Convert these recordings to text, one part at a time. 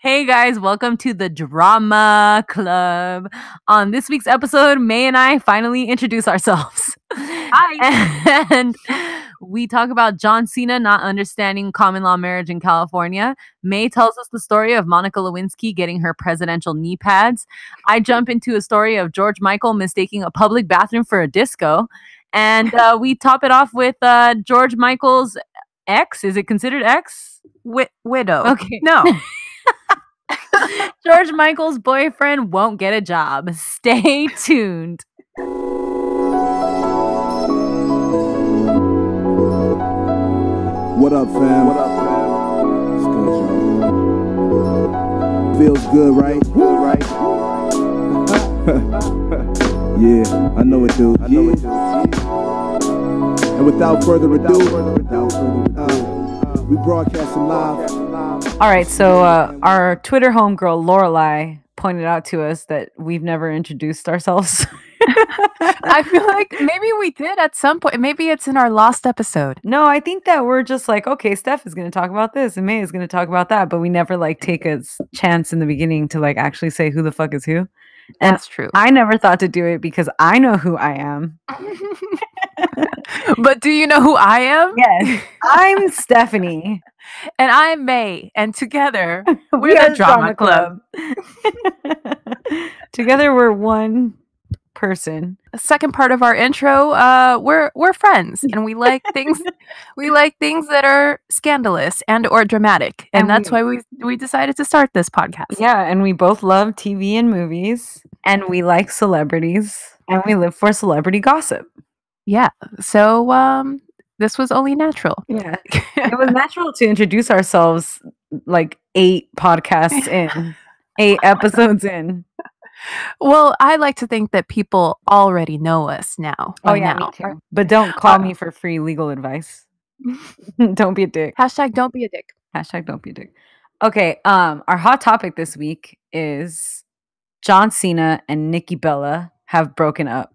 Hey guys, welcome to the Drama Club. On this week's episode, May and I finally introduce ourselves. Hi. and we talk about John Cena not understanding common law marriage in California. May tells us the story of Monica Lewinsky getting her presidential knee pads. I jump into a story of George Michael mistaking a public bathroom for a disco. And uh, we top it off with uh, George Michael's ex. Is it considered ex? Wi- widow. Okay. No. George Michael's boyfriend won't get a job. Stay tuned. What up, fam? What up, fam? It's good, y'all. Feels good, right? Good, right? yeah, I know it, dude. I know it, dude. And without further ado, uh, we broadcasting live. All right, so uh, our Twitter homegirl Lorelai pointed out to us that we've never introduced ourselves. I feel like maybe we did at some point. Maybe it's in our lost episode. no, I think that we're just like, okay, Stef is going to talk about this and May is going to talk about that, but we never like take a chance in the beginning to like actually say who the fuck is who. And That's true. I never thought to do it because I know who I am. but do you know who I am? Yes, I'm Stephanie. And I'm May. And together, we're the Drama Club. Together, we're one person. The second part of our intro, uh, we're we're friends and we like things we like things that are scandalous and or dramatic. And, And that's we- why we we decided to start this podcast. Yeah, and we both love TV and movies, and we like celebrities, and we live for celebrity gossip. Yeah. So um this was only natural. Yeah, it was natural to introduce ourselves like eight podcasts in, eight episodes in. Well, I like to think that people already know us now. by now. But don't call Uh, me for free legal advice. don't be a dick. Hashtag don't be a dick. Hashtag don't be a dick. Okay, um, our hot topic this week is John Cena and Nikki Bella have broken up.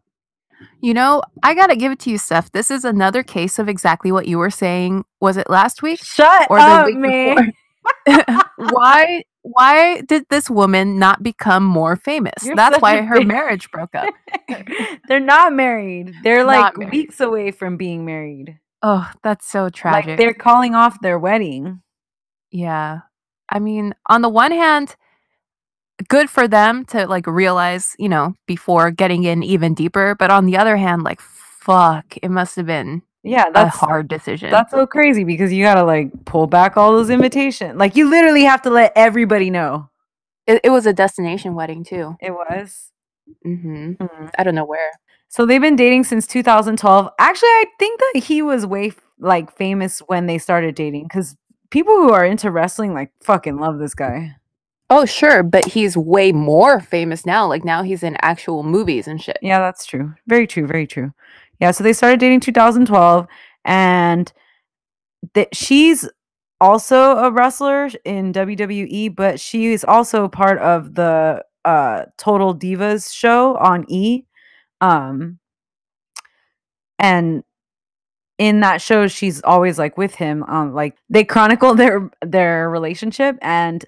You know, I gotta give it to you, Stef. This is another case of exactly what you were saying. Was it last week? Shut Or the up, week man. why why did this woman not become more famous? You're That's why her bitch. marriage broke up. They're not married. They're like married. weeks away from being married. Oh, that's so tragic. Like they're calling off their wedding. yeah. I mean, on the one hand, good for them to like realize, you know, before getting in even deeper, but on the other hand, like fuck, it must have been Yeah, a that's hard decision. that's so crazy because you gotta like pull back all those invitations. Like you literally have to let everybody know. it, it was a destination wedding too. It was. hmm I don't know where. So they've been dating since 2012. Actually, I think that he was way like famous when they started dating because people who are into wrestling like fucking love this guy. Oh, sure, but he's way more famous now. Like now he's in actual movies and shit. Yeah, that's true. Very true. Very true. Yeah, so they started dating 2012, and that she's also a wrestler in WWE, but she is also part of the uh Total Divas show on E. Um, and in that show, she's always like with him. Um, like they chronicle their their relationship, and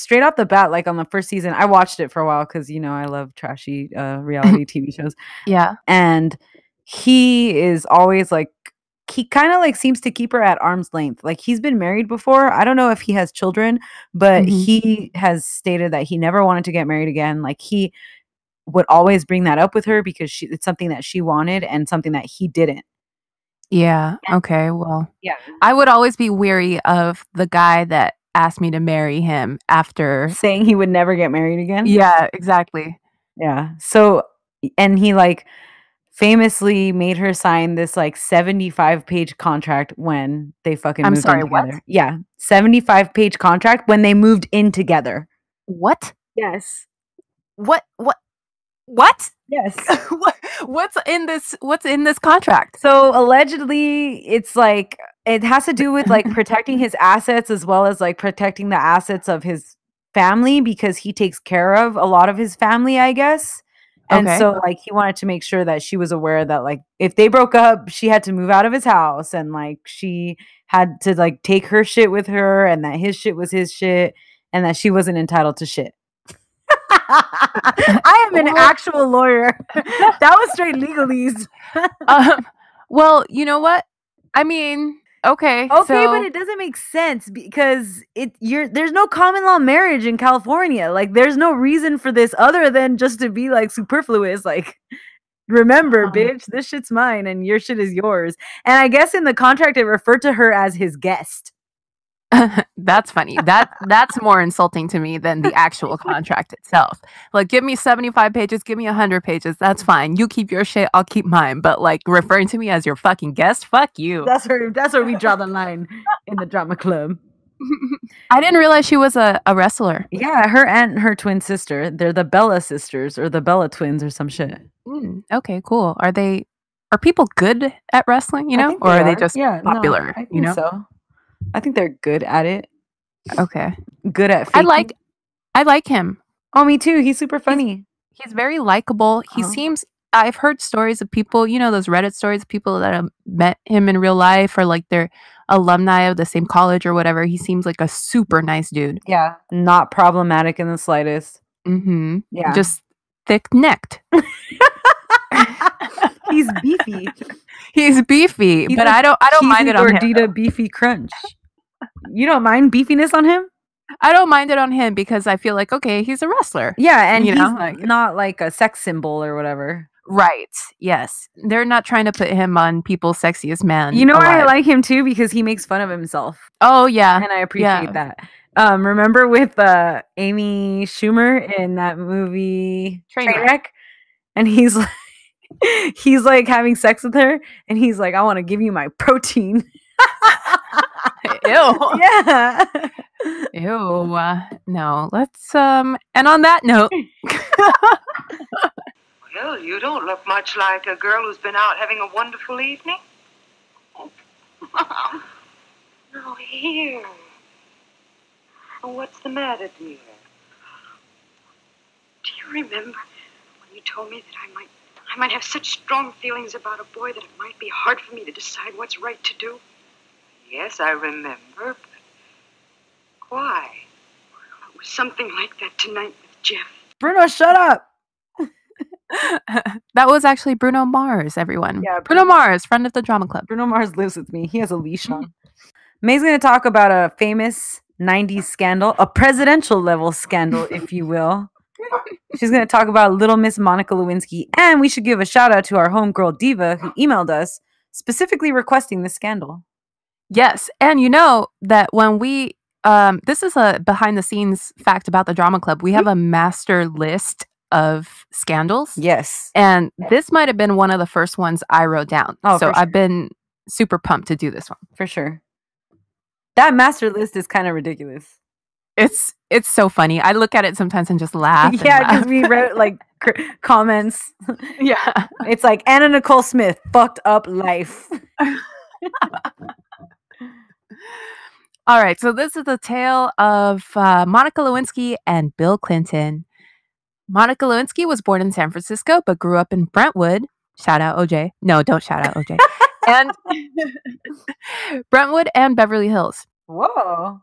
straight off the bat, like on the first season, I watched it for a while because you know I love trashy uh reality TV shows Yeah. and he is always like he kind of like seems to keep her at arm's length like he's been married before i don't know if he has children but Mhm. he has stated that he never wanted to get married again like he would always bring that up with her because she, it's something that she wanted and something that he didn't Yeah. Okay. Well, yeah I would always be weary of the guy that asked me to marry him after. saying he would never get married again Yeah, exactly. Yeah. So, and he like famously made her sign this like 75 page contract when they fucking I'm moved sorry, in what? Yeah. 75 page contract when they moved in together. What? Yes. What? What? What? Yes. what? What's in this? What's in this contract? So allegedly it's like it has to do with like protecting his assets as well as like protecting the assets of his family because he takes care of a lot of his family, I guess. And Okay. so like he wanted to make sure that she was aware that like if they broke up, she had to move out of his house and like she had to like take her shit with her and that his shit was his shit and that she wasn't entitled to shit. I am an What? actual lawyer. that was straight legalese. um, well, you know what? I mean, okay. Okay, so, but it doesn't make sense because it you're there's no common law marriage in California. Like there's no reason for this other than just to be like superfluous. Like remember, Uh-huh. bitch, this shit's mine and your shit is yours. And I guess in the contract it referred to her as his guest. that's funny. That that's more insulting to me than the actual contract itself. Like, give me seventy five pages, give me hundred pages. That's fine. You keep your shit, I'll keep mine. But like referring to me as your fucking guest, fuck you. That's where that's where we draw the line in the drama club. I didn't realize she was a, a wrestler. Yeah, her aunt and her twin sister. They're the Bella sisters or the Bella twins or some shit. Mm, okay, cool. Are they are people good at wrestling? You know, or are they just Yeah, no, popular? I you know, so. I think they're good at it. okay. Good at I like I like him. Oh, me too. He's super funny. He's very likable. He Uh-huh. seems. I've heard stories of people, you know, those Reddit stories of people that have met him in real life or like they're alumni of the same college or whatever. He seems like a super nice dude. Yeah. Not problematic in the slightest. Mm-hmm. Yeah. Just thick necked. he's beefy. He's beefy, He's but a I don't. I don't mind it on him. Gordita beefy crunch. You don't mind beefiness on him? I don't mind it on him because I feel like okay, he's a wrestler. Yeah, and You he's know, like- not like a sex symbol or whatever. Right. Yes. They're not trying to put him on people's sexiest man. You know why I like him too? Because he makes fun of himself. Oh yeah. and I appreciate yeah. that. Um, remember with uh, Amy Schumer in that movie Trainwreck. and he's like, he's like having sex with her, and he's like, "I want to give you my protein." Ew. yeah, Ew. Uh, no. Let's um. And on that note, Well, you don't look much like a girl who's been out having a wonderful evening. Oh, Mom. No, here. Oh, what's the matter, dear? Do you remember when you told me that I might I might have such strong feelings about a boy that it might be hard for me to decide what's right to do? Yes, I remember, but why? It was something like that tonight with Jeff. Bruno, shut up. that was actually Bruno Mars. Everyone. Yeah, Bruno Mars, friend of the drama club. Bruno Mars lives with me. He has a leash on. Mm-hmm. May's going to talk about a famous 90s scandal, a presidential level scandal, if you will. She's going to talk about Little Miss Monica Lewinsky. And we should give a shout out to our homegirl Diva who emailed us specifically requesting the scandal. Yes, and you know that when we um this is a behind the scenes fact about the drama club. We have a master list of scandals. Yes. And this might have been one of the first ones I wrote down. Oh, so for I've been super pumped to do this one. For sure. That master list is kind of ridiculous. It's it's so funny. I look at it sometimes and just laugh. yeah, because we wrote like cr- comments. yeah. It's like Anna Nicole Smith fucked up life. All right, so this is the tale of uh, Monica Lewinsky and Bill Clinton. Monica Lewinsky was born in San Francisco but grew up in Brentwood. Shout out OJ. No, don't shout out OJ. and Brentwood and Beverly Hills. Whoa.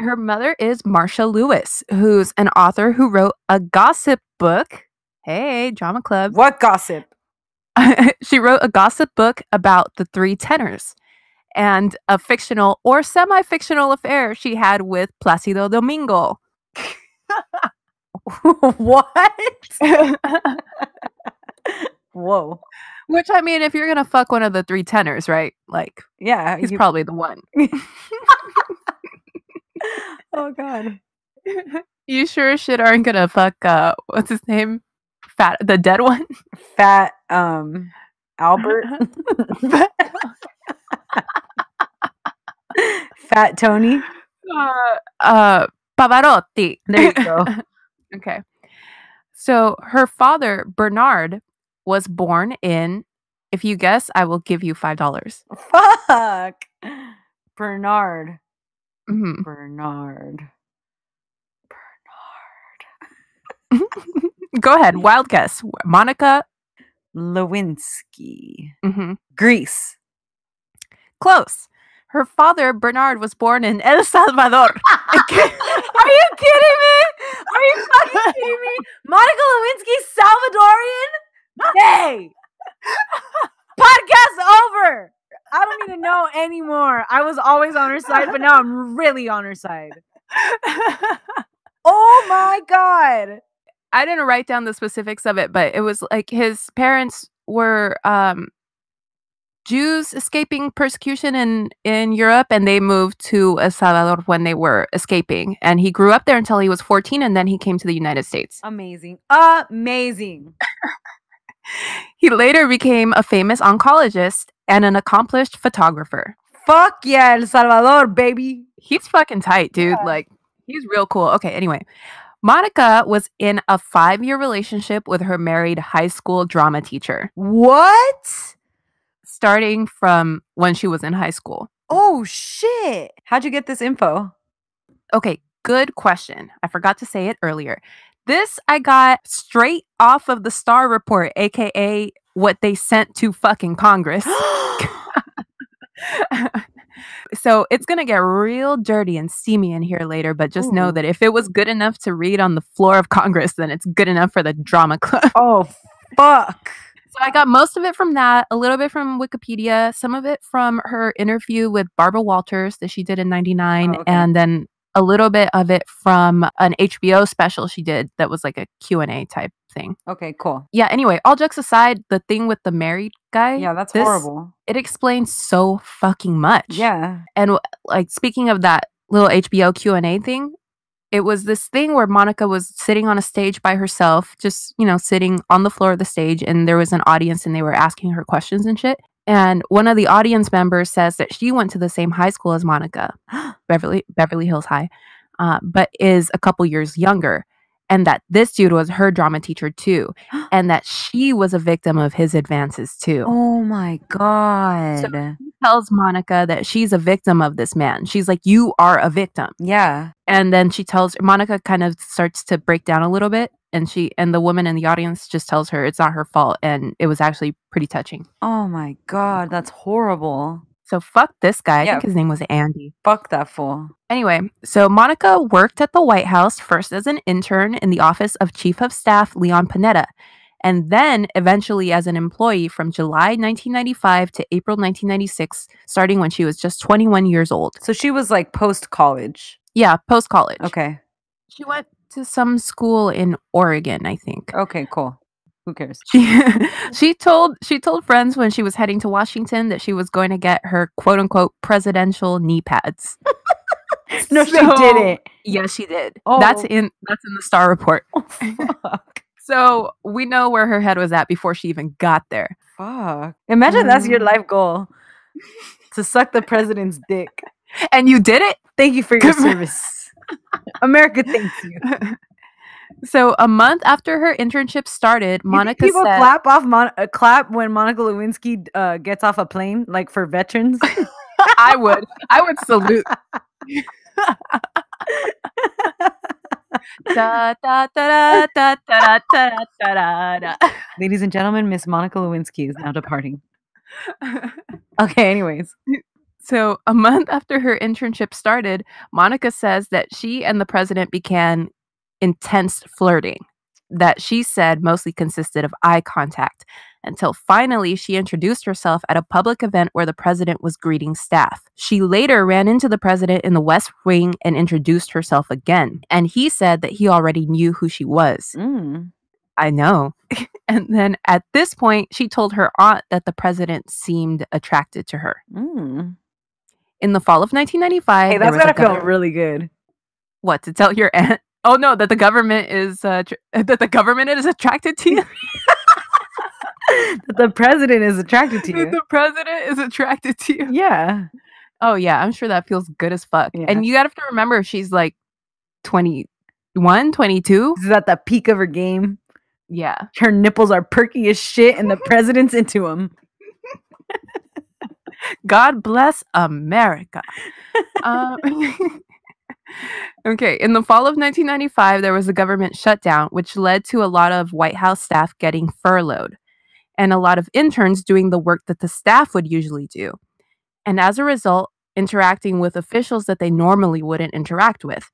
Her mother is Marcia Lewis, who's an author who wrote a gossip book. Hey, drama club. What gossip? she wrote a gossip book about the three tenors and a fictional or semi fictional affair she had with Placido Domingo. what? Whoa. Which, I mean, if you're going to fuck one of the three tenors, right? Like, Yeah. he's you- probably the one. oh god. you sure shit aren't going to fuck, uh, what's his name? Fat, the dead one? Fat um Albert. Fat Tony. uh, uh, Pavarotti. There you go. Okay. So her father, Bernard, was born in, if you guess, I will give you $5. Fuck. Bernard. Mhm. Bernard. Go ahead. Wild guess. Monica. Lewinsky. mhm. Greece. Close. Her father, Bernard, was born in El Salvador. Are you kidding me? Are you fucking kidding me? Monica Lewinsky, Salvadorian? Hey! Podcast over. I don't even know anymore. I was always on her side, but now I'm really on her side. Oh my god. I didn't write down the specifics of it, but it was like his parents were um, Jews escaping persecution in in Europe, and they moved to El Salvador when they were escaping. And he grew up there until he was 14, and then he came to the United States. Amazing. Amazing. He later became a famous oncologist and an accomplished photographer. Fuck yeah, El Salvador, baby. He's fucking tight, dude. Yeah. Like he's real cool. Okay, anyway. Monica was in a five year relationship with her married high school drama teacher, What? Starting from when she was in high school. Oh shit. How'd you get this info? Okay, good question. I forgot to say it earlier. This I got straight off of the Starr Report, aka what they sent to fucking Congress. so it's gonna get real dirty and steamy in here later, but just know that if it was good enough to read on the floor of Congress, then it's good enough for the drama club. oh fuck. So I got most of it from that, a little bit from Wikipedia, some of it from her interview with Barbara Walters that she did in 99, Oh, okay. and then a little bit of it from an HBO special she did that was like a Q&A type thing. Okay, cool. Yeah, anyway, all jokes aside, the thing with the married guy, Yeah, that's this- horrible. it explains so fucking much. Yeah. And like speaking of that little HBO Q&A thing, it was this thing where Monica was sitting on a stage by herself, just, you know, sitting on the floor of the stage and there was an audience and they were asking her questions and shit. And one of the audience members says that she went to the same high school as Monica, Beverly Beverly Hills High, uh, but is a couple years younger. And that this dude was her drama teacher too, and that she was a victim of his advances too Oh my god. So tells Monica that she's a victim of this man. She's like, You are a victim. yeah. And then she tells Monica kind of starts to break down a little bit. And she and the woman in the audience just tells her it's not her fault. And it was actually pretty touching. Oh my god, that's horrible. So fuck this guy. I think his name was Andy. Fuck that fool. Anyway, so Monica worked at the White House first as an intern in the office of Chief of Staff Leon Panetta, and then eventually as an employee from July 1995 to April 1996, starting when she was just 21 years old. So she was like post college. Yeah, post college. Okay. She went to some school in Oregon, I think. Okay, cool. Who cares? She she told she told friends when she was heading to Washington that she was going to get her quote unquote presidential knee pads. No, she didn't. Yes, she did. Oh. That's in that's in the Starr Report. Oh, fuck. So we know where her head was at before she even got there. Fuck. Imagine that's your Mm. life goal. To suck the president's dick. And you did it. Thank you for your service. America thanks you. So a month after her internship started, Monica people said, clap off Mon- uh, clap when Monica Lewinsky uh, gets off a plane, like for veterans. I would, I would salute. Ladies and gentlemen, Miss Monica Lewinsky is now departing. Okay, anyways. So, a month after her internship started, Monica says that she and the president began intense flirting that she said mostly consisted of eye contact until finally she introduced herself at a public event where the president was greeting staff. She later ran into the president in the West Wing and introduced herself again, and he said that he already knew who she was. Mm. I know. and then at this point, she told her aunt that the president seemed attracted to her. Mm. In the fall of 1995, Hey, that's gotta feel really good. what to tell your aunt? Oh no, that the government is uh, tr- that the government is attracted to you. that the president is attracted to That you. the president is attracted to you. Yeah. Oh yeah, I'm sure that feels good as fuck. Yeah. And you have to remember she's like 21, 22. Is at the peak of her game. Yeah. Her nipples are perky as shit, and the president's into them. God bless America. um, okay, in the fall of 1995, there was a government shutdown, which led to a lot of White House staff getting furloughed and a lot of interns doing the work that the staff would usually do. And as a result, interacting with officials that they normally wouldn't interact with.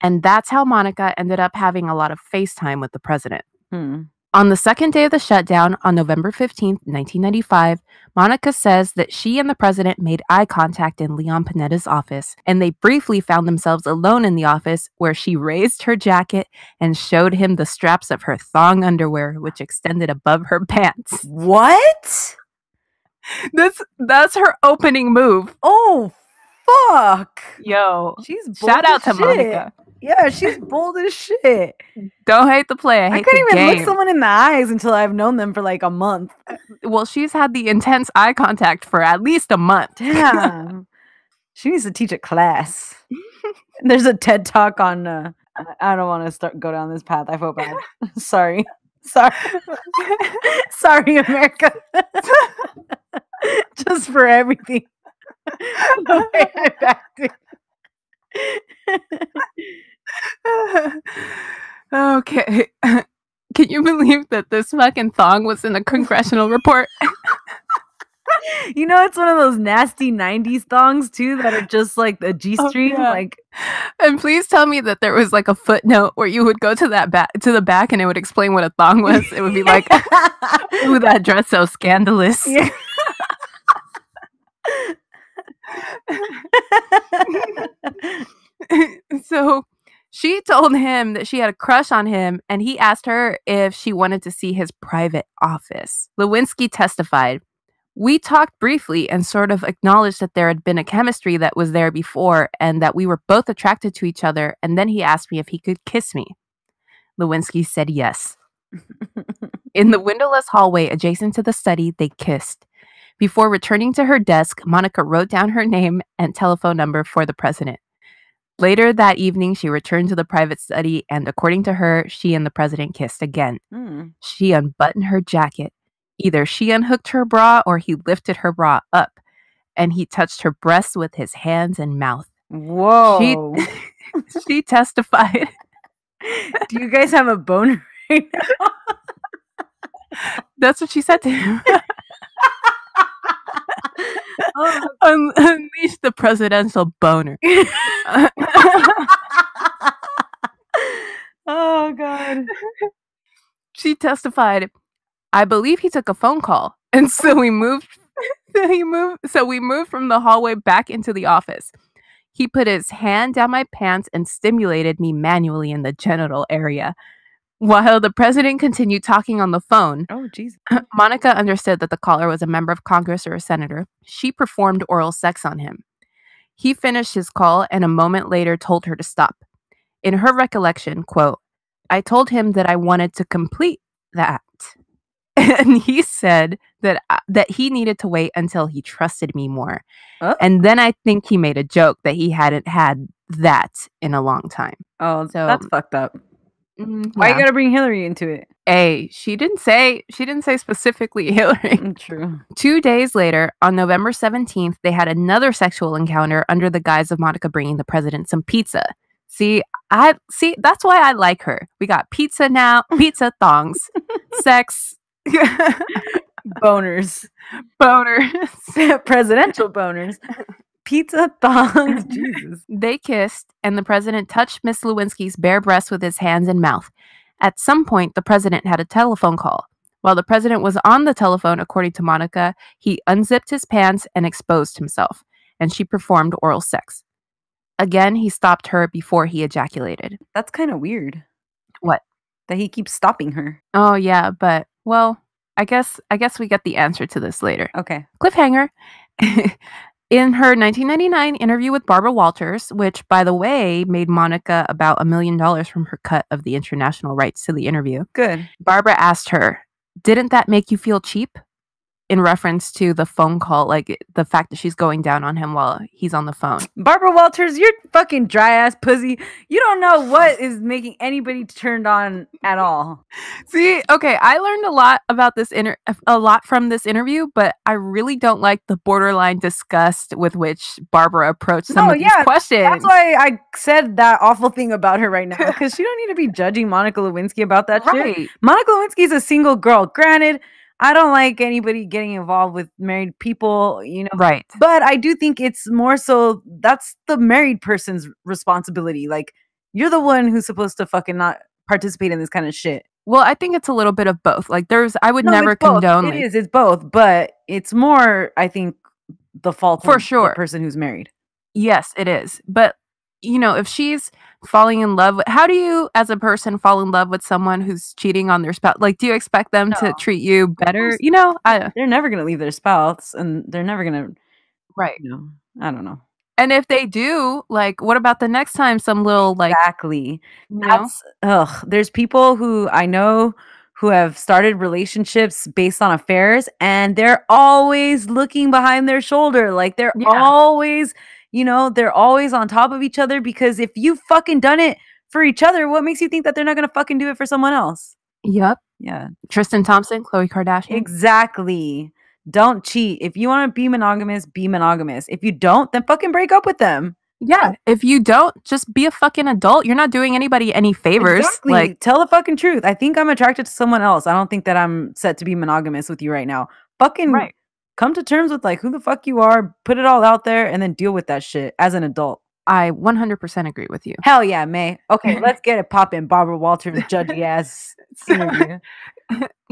And that's how Monica ended up having a lot of FaceTime with the president. Hmm. On the second day of the shutdown, on November 15th, 1995, Monica says that she and the president made eye contact in Leon Panetta's office, and they briefly found themselves alone in the office where she raised her jacket and showed him the straps of her thong underwear, which extended above her pants. What? That's that's her opening move. Oh, fuck. Yo, She's shout out to shit. Monica. Yeah, she's bold as shit. Don't hate the play. I I couldn't even game. look someone in the eyes until I've known them for like a month. well, she's had the intense eye contact for at least a month. Damn. she needs to teach a class. There's a TED talk on uh I- don't want to start go down this path. I feel bad. Sorry. Sorry. Sorry, America. Just for everything. The way I've acted. Okay. Can you believe that this fucking thong was in a congressional report? You know, it's one of those nasty 90s thongs too that are just like the G oh, string. yeah. Like, And please tell me that there was like a footnote where you would go to that back to the back and it would explain what a thong was. It would be like, "Ooh, that dress so scandalous." Yeah. so she told him that she had a crush on him and he asked her if she wanted to see his private office. Lewinsky testified, We talked briefly and sort of acknowledged that there had been a chemistry that was there before and that we were both attracted to each other. And then he asked me if he could kiss me. Lewinsky said yes. In the windowless hallway adjacent to the study, they kissed. Before returning to her desk, Monica wrote down her name and telephone number for the president. Later that evening, she returned to the private study, and according to her, she and the president kissed again. Hmm. She unbuttoned her jacket. Either she unhooked her bra or he lifted her bra up, and he touched her breasts with his hands and mouth. Whoa. She testified. Do you guys have a boner right now? That's what she said to him. Oh, Un- unleash the presidential boner. oh god. she testified, I believe he took a phone call. And so we moved so he moved so we moved from the hallway back into the office. He put his hand down my pants and stimulated me manually in the genital area. While the president continued talking on the phone, Oh jeez. Monica understood that the caller was a member of Congress or a senator. She performed oral sex on him. He finished his call and a moment later told her to stop. In her recollection, quote, I told him that I wanted to complete that. And he said that I- that he needed to wait until he trusted me more. Oh. And then I think he made a joke that he hadn't had that in a long time. Oh, So- that's fucked up. Mm, Why yeah. you gotta bring Hillary into it? A, she didn't say she didn't say specifically Hillary. Mm, True. Two days later, on November 17th, they had another sexual encounter under the guise of Monica bringing the president some pizza. See, I see that's why I like her. We got pizza now, pizza thongs, sex, Boners. boners. Presidential boners. Pizza thongs. Jesus. They kissed, and the president touched Miss Lewinsky's bare breast with his hands and mouth. At some point, the president had a telephone call. While the president was on the telephone, according to Monica, he unzipped his pants and exposed himself, and she performed oral sex. Again, he stopped her before he ejaculated. That's kind of weird. What? That he keeps stopping her. Oh yeah, but well, I guess I guess we get the answer to this later. Okay. Cliffhanger. In her 1999 interview with Barbara Walters, which, by the way, made Monica about a million dollars from her cut of the international rights to the interview, Good. Barbara asked her, Didn't that make you feel cheap? In reference to the phone call, like the fact that she's going down on him while he's on the phone. Barbara Walters, you're fucking dry ass pussy. You don't know what is making anybody turned on at all. See, okay, I learned a lot about this inter- a lot from this interview, but I really don't like the borderline disgust with which Barbara approached some No, of yeah, these questions. That's why I said that awful thing about her right now because she don't need to be judging Monica Lewinsky about that shit. Monica Lewinsky is a single girl. Granted, I don't like anybody getting involved with married people, you know. Right. But I do think it's more so that's the married person's responsibility. Like you're the one who's supposed to fucking not participate in this kind of shit. Well, I think it's a little bit of both. Like there's I would No, never condone It like- is. It's both, but it's more. I think the fault For of sure. the person who's married. Yes, it is. But you know, if she's falling in love with how do you as a person fall in love with someone who's cheating on their spouse? Like do you expect them to treat you better? You know, I They're never gonna leave their spouse, and they're never gonna. right. You know, I don't know And if they do, like what about the next time some little like exactly. you know? That's ugh. There's people who I know who have started relationships based on affairs, and they're always looking behind their shoulder. Like they're Yeah. always, you know, they're always on top of each other. Because if you fucking done it for each other, what makes you think that they're not gonna fucking do it for someone else? Yep. Yeah, Tristan Thompson, Khloe Kardashian. exactly. Don't cheat. If you want to be monogamous, be monogamous. If you don't, then fucking break up with them. yeah. If you don't, just be a fucking adult. You're not doing anybody any favors. Exactly. Like tell the fucking truth. I think I'm attracted to someone else. I don't think that I'm set to be monogamous with you right now. Fucking right. Come to terms with like who the fuck you are, put it all out there, and then deal with that shit as an adult. I 100% agree with you. Hell yeah, May. Okay, let's get it popping. Barbara Walters, judgy ass interview.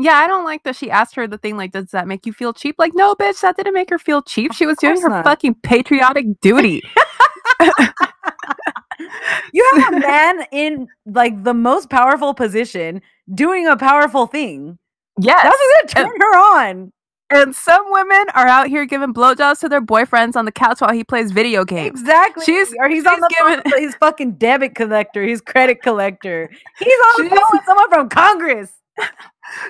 Yeah, I don't like that she asked her the thing like, does that make you feel cheap? Like, no, bitch, that didn't make her feel cheap. She was doing her not. fucking patriotic duty. You have a man in like the most powerful position doing a powerful thing. yes. That's gonna turn her on. And some women are out here giving blowjobs to their boyfriends on the couch while he plays video games. Exactly. She's- or he's on the phone giving- with his fucking debit collector, his credit collector. He's on the phone with someone from Congress.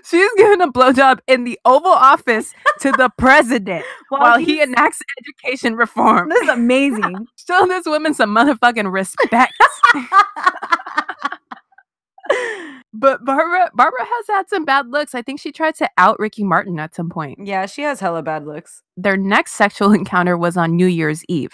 She's giving a blowjob in the Oval Office to the president while he enacts education reform. This is amazing. Show this woman some motherfucking respect. But Barbara Barbara has had some bad looks. I think she tried to out Ricky Martin at some point. yeah, she has hella bad looks. Their next sexual encounter was on New Year's Eve.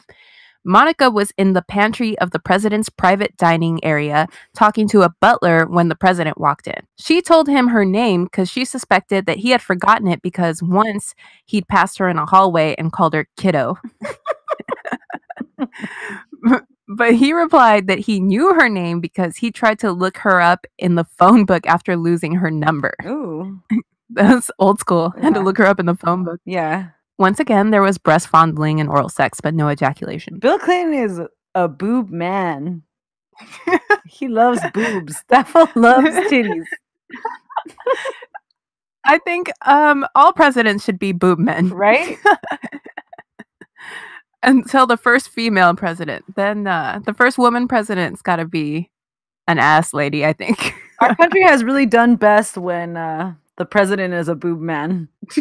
Monica was in the pantry of the president's private dining area talking to a butler when the president walked in. She told him her name because she suspected that he had forgotten it because once he'd passed her in a hallway and called her kiddo. but he replied that he knew her name because he tried to look her up in the phone book after losing her number. Ooh. That's old school. Had to look her up in the phone book. Yeah. Once again, there was breast fondling and oral sex, but no ejaculation. Bill Clinton is a boob man. he loves boobs. That fool loves titties. I think um, all presidents should be boob men, Right? Until the first female president. Then uh, the first woman president's got to be an ass lady, I think. Our country has really done best when uh, the president is a boob man.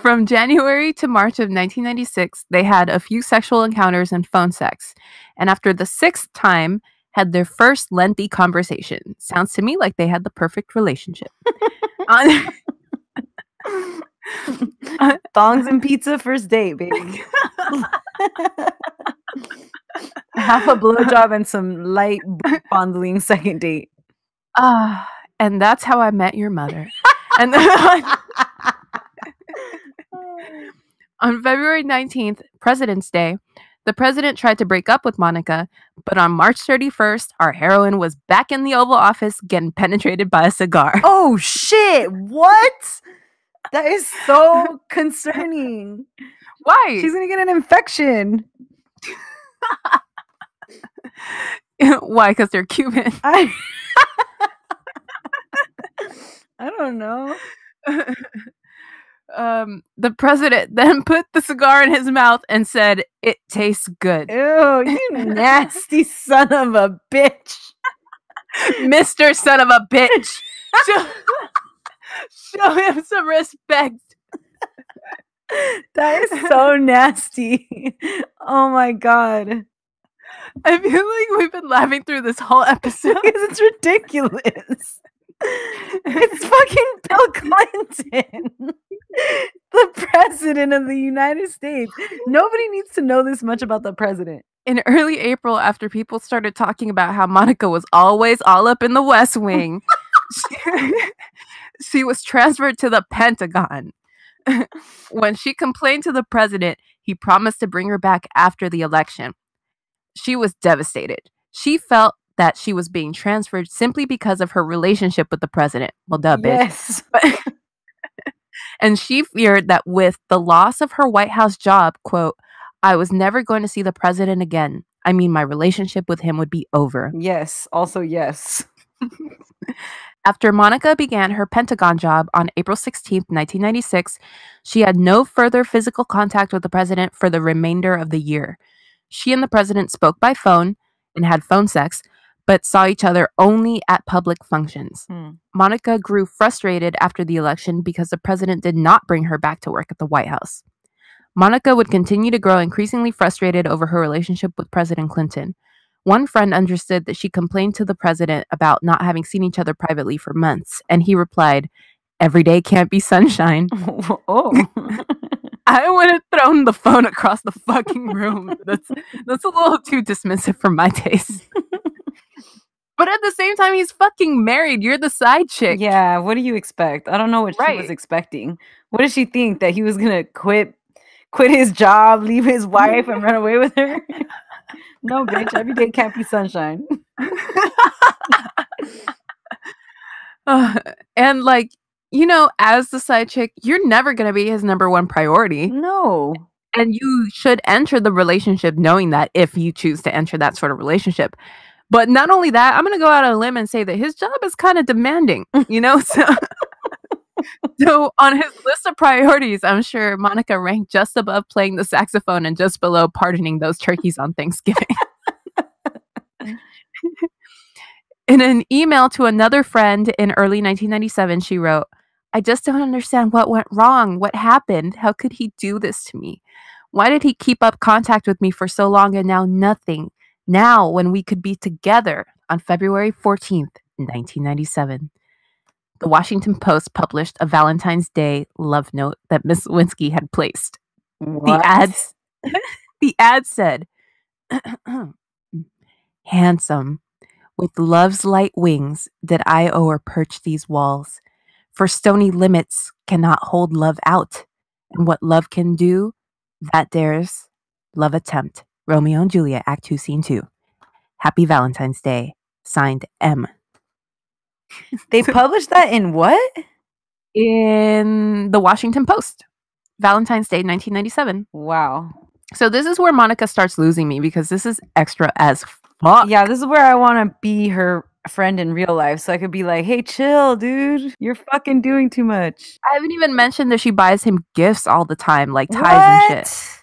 From January to March of 1996, they had a few sexual encounters and phone sex. And after the sixth time, had their first lengthy conversation. Sounds to me like they had the perfect relationship. On- Thongs and pizza first date, baby. Half a blowjob and some light fondling second date. Ah, and that's how I met your mother. and on February 19th, President's Day, the president tried to break up with Monica, but on March 31st, our heroine was back in the Oval Office getting penetrated by a cigar. oh shit! What? That is so concerning. Why? She's gonna get an infection. Why? Because they're Cuban. I I don't know. um, the president then put the cigar in his mouth and said, It tastes good. Ew, you nasty son of a bitch. Mr. Son of a bitch. Show, him some respect. That is so nasty. Oh my god. I feel like we've been laughing through this whole episode. Because it's ridiculous. It's fucking Bill Clinton, the president of the United States. Nobody needs to know this much about the president. In early April, after people started talking about how Monica was always all up in the West Wing, she, was transferred to the Pentagon. when she complained to the president, he promised to bring her back after the election. She was devastated. She felt that she was being transferred simply because of her relationship with the president. Well, duh, bitch. Yes. And she feared that with the loss of her White House job, quote, I was never going to see the president again. I mean, my relationship with him would be over. Yes. Also, yes. After Monica began her Pentagon job on April 16, 1996, she had no further physical contact with the president for the remainder of the year. She and the president spoke by phone and had phone sex, but saw each other only at public functions. Hmm. Monica grew frustrated after the election because the president did not bring her back to work at the White House. Monica would continue to grow increasingly frustrated over her relationship with President Clinton. One friend understood that she complained to the president about not having seen each other privately for months, and he replied, Every day can't be sunshine. oh. I would have thrown the phone across the fucking room. That's that's a little too dismissive for my taste. but at the same time, he's fucking married. You're the side chick. yeah. What do you expect? I don't know what she was expecting. What did she think that he was gonna quit, quit his job, leave his wife, and run away with her? No, bitch. Every day can't be sunshine. Uh, and like, you know, as the side chick, you're never gonna be his number one priority. No. And you should enter the relationship knowing that if you choose to enter that sort of relationship. But not only that, I'm gonna go out on a limb and say that his job is kind of demanding, you know? So So on his list of priorities, I'm sure Monica ranked just above playing the saxophone and just below pardoning those turkeys on Thanksgiving. In an email to another friend in early 1997, she wrote, I just don't understand what went wrong. What happened? How could he do this to me? Why did he keep up contact with me for so long and now nothing? Now, when we could be together on February 14th, 1997. The Washington Post published a Valentine's Day love note that Miss Lewinsky had placed. What? The ads the ad said handsome with love's light wings did I o'erperch these walls. For stony limits cannot hold love out and what love can do that dares love attempt. Romeo and Juliet act 2 scene 2 happy valentine's day. Signed M They published that in what? in the Washington Post Valentine's Day 1997 Wow. So this is where Monica starts losing me because this is extra as fuck. Yeah, this is where I want to be her friend in real life, so I could be like, "Hey, chill, dude. You're fucking doing too much." I haven't even mentioned that she buys him gifts all the time, like ties and shit.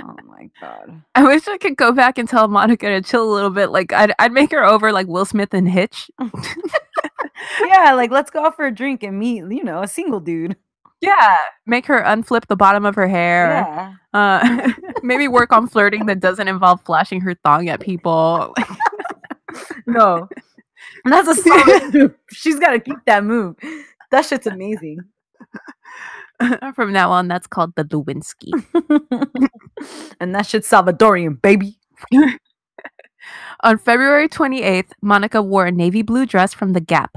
Oh my god. I wish I could go back and tell Monica to chill a little bit. Like I'd I'd make her over like Will Smith and Hitch. Yeah, like let's go out for a drink and meet, you know, a single dude. Yeah. Make her unflip the bottom of her hair. Yeah. Uh, maybe work on flirting that doesn't involve flashing her thong at people. No. And that's a solid move. She's got to keep that move. That shit's amazing. From now on, that's called the Lewinsky. and that shit's Salvadorian, baby. On February 28th, Monica wore a navy blue dress from The Gap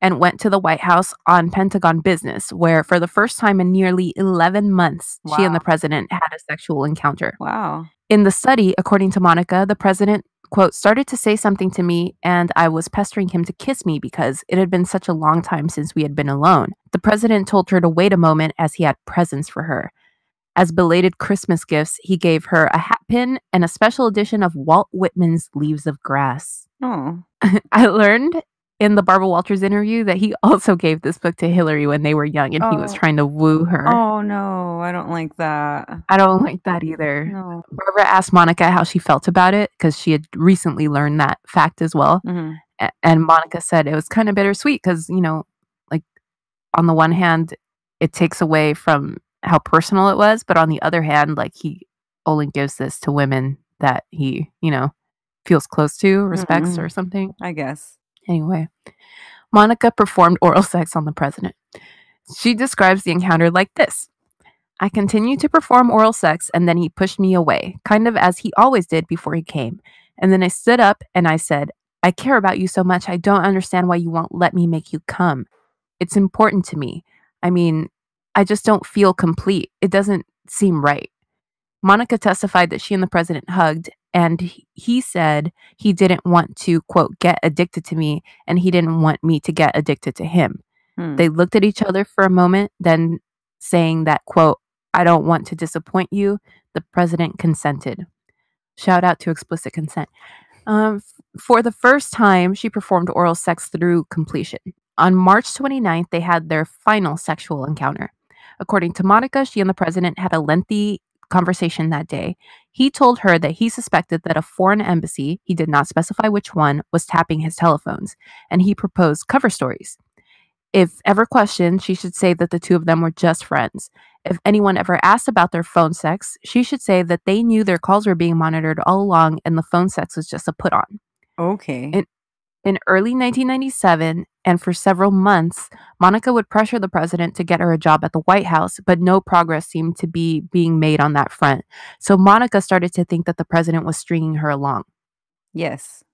and went to the White House on Pentagon business, where for the first time in nearly 11 months, she and the president had a sexual encounter. Wow. In the study, according to Monica, the president, quote, started to say something to me, and I was pestering him to kiss me because it had been such a long time since we had been alone. The president told her to wait a moment as he had presents for her. As belated Christmas gifts, he gave her a hat pin and a special edition of Walt Whitman's Leaves of Grass. Oh. I learned in the Barbara Walters interview that he also gave this book to Hillary when they were young and he was Oh. trying to woo her. Oh no, I don't like that. I don't like that either. No. Barbara asked Monica how she felt about it because she had recently learned that fact as well. hmm A- And Monica said it was kind of bittersweet because, you know, like on the one hand, it takes away from how personal it was. But on the other hand, like he only gives this to women that he, you know, feels close to, respects, Mhm. or something. I guess. Anyway, Monica performed oral sex on the president. She describes the encounter like this I continued to perform oral sex and then he pushed me away, kind of as he always did before he came. And then I stood up and I said, I care about you so much. I don't understand why you won't let me make you come. It's important to me. I mean, I just don't feel complete. It doesn't seem right. Monica testified that she and the president hugged, and he- said he didn't want to, quote, get addicted to me, and he didn't want me to get addicted to him. Hmm. They looked at each other for a moment, then saying that, quote, I don't want to disappoint you, the president consented. Shout out to explicit consent. Um, f- for the first time, she performed oral sex through completion. On March 29th, they had their final sexual encounter. According to Monica, she and the president had a lengthy conversation that day. He told her that he suspected that a foreign embassy, he did not specify which one, was tapping his telephones, and he proposed cover stories. If ever questioned, she should say that the two of them were just friends. If anyone ever asked about their phone sex, she should say that they knew their calls were being monitored all along and the phone sex was just a put on. okay. it- In early 1997, and for several months, Monica would pressure the president to get her a job at the White House, but no progress seemed to be being made on that front. So Monica started to think that the president was stringing her along. yes.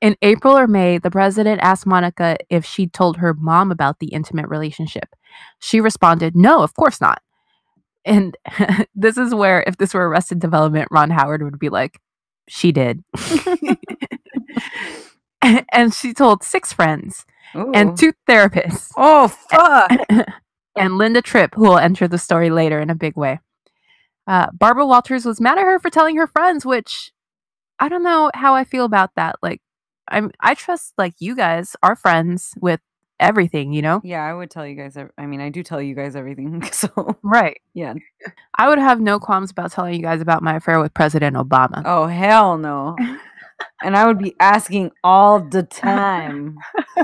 In April or May, the president asked Monica if she'd told her mom about the intimate relationship. She responded, No, of course not. And this is where, if this were Arrested Development, Ron Howard would be like, She did. and she told six friends Ooh. and two therapists oh fuck. and Linda Tripp, who will enter the story later in a big way. Uh, Barbara Walters was mad at her for telling her friends, which I don't know how I feel about that. Like, I'm I trust like you guys are friends with everything, you know? yeah, I would tell you guys. I mean, I do tell you guys everything. So Right. yeah. I would have no qualms about telling you guys about my affair with President Obama. Oh hell no. And I would be asking all the time.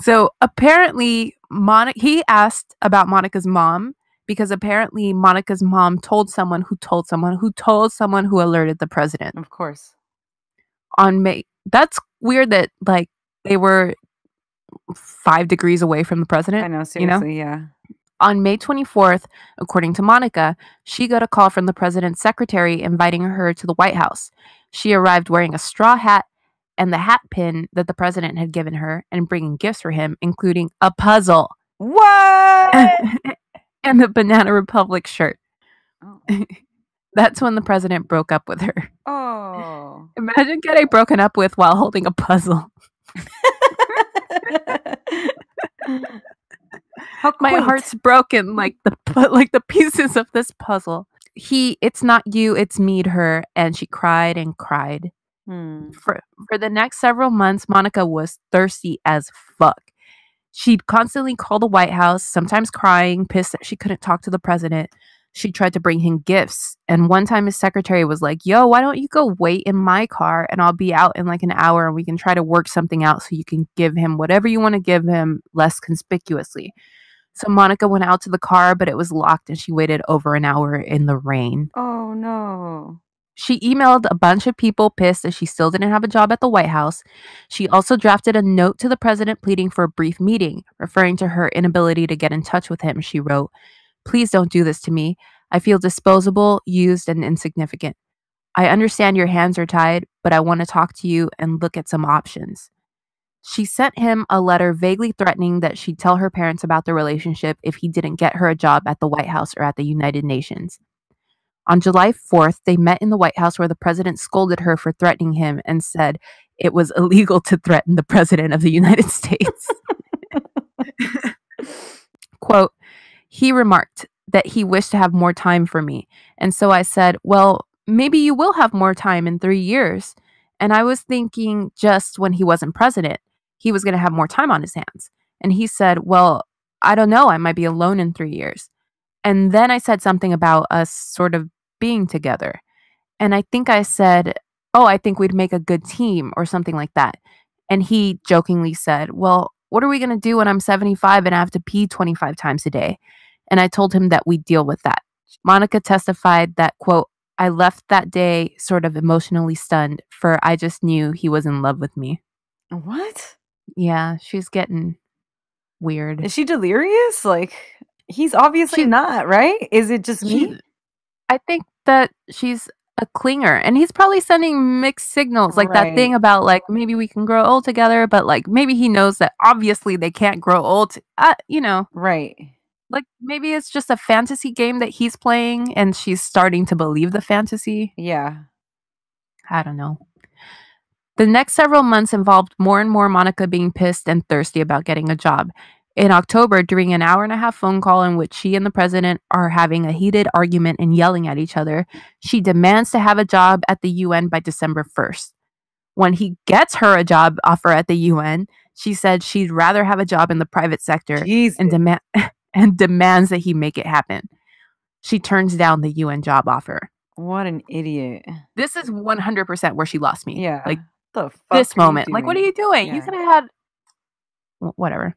So apparently, Monica he asked about Monica's mom because apparently Monica's mom told someone who told someone who told someone who alerted the president. Of course. on May. That's weird that like they were five degrees away from the president. I know. you Seriously. know? Yeah. On May 24th, according to Monica, she got a call from the president's secretary inviting her to the White House. She arrived wearing a straw hat and the hat pin that the president had given her and bringing gifts for him, including a puzzle What? and a Banana Republic shirt. oh. That's when the president broke up with her. oh. Imagine getting broken up with while holding a puzzle. My quaint. heart's broken like the like the pieces of this puzzle he it's not you it's me to her and she cried and cried Hmm. for for the next several months monica was thirsty as fuck she'd constantly call the white house sometimes crying pissed that she couldn't talk to the president she tried to bring him gifts and one time his secretary was like yo why don't you go wait in my car and i'll be out in like an hour and we can try to work something out so you can give him whatever you want to give him less conspicuously so Monica went out to the car, but it was locked and she waited over an hour in the rain. Oh no. She emailed a bunch of people pissed that she still didn't have a job at the White House. She also drafted a note to the president pleading for a brief meeting, referring to her inability to get in touch with him. She wrote, Please don't do this to me. I feel disposable, used, and insignificant. I understand your hands are tied, but I want to talk to you and look at some options. She sent him a letter vaguely threatening that she'd tell her parents about the relationship if he didn't get her a job at the White House or at the United Nations. On July 4th, they met in the White House where the president scolded her for threatening him and said it was illegal to threaten the president of the United States. Quote, he remarked that he wished to have more time for me. And so I said, Well, maybe you will have more time in three years. And I was thinking just when he wasn't president, he was going to have more time on his hands. And he said, Well, I don't know. I might be alone in three years. And then I said something about us sort of being together. And I think I said, Oh, I think we'd make a good team or something like that. And he jokingly said, Well, what are we going to do when I'm 75 and I have to pee 25 times a day? And I told him that we'd deal with that. Monica testified that, quote, I left that day sort of emotionally stunned, for I just knew he was in love with me. What? Yeah, she's getting weird. Is she delirious? Like he's obviously She- not, right? Is it just me? I think that she's a clinger and he's probably sending mixed signals like that thing about like maybe we can grow old together but like maybe he knows that obviously they can't grow old uh, you know. Right. like maybe it's just a fantasy game that he's playing and she's starting to believe the fantasy. Yeah. i don't know. The next several months involved more and more monica being pissed and thirsty about getting a job in October, during an hour and a half phone call in which she and the president are having a heated argument and yelling at each other, she demands to have a job at the UN by December 1st. When he gets her a job offer at the UN, she said she'd rather have a job in the private sector Jesus. and demand and demands that he make it happen. She turns down the UN job offer. what an idiot. This is 100% where she lost me. Yeah. Like the fuck this moment. Like, what are you doing? You Yeah. could have had whatever.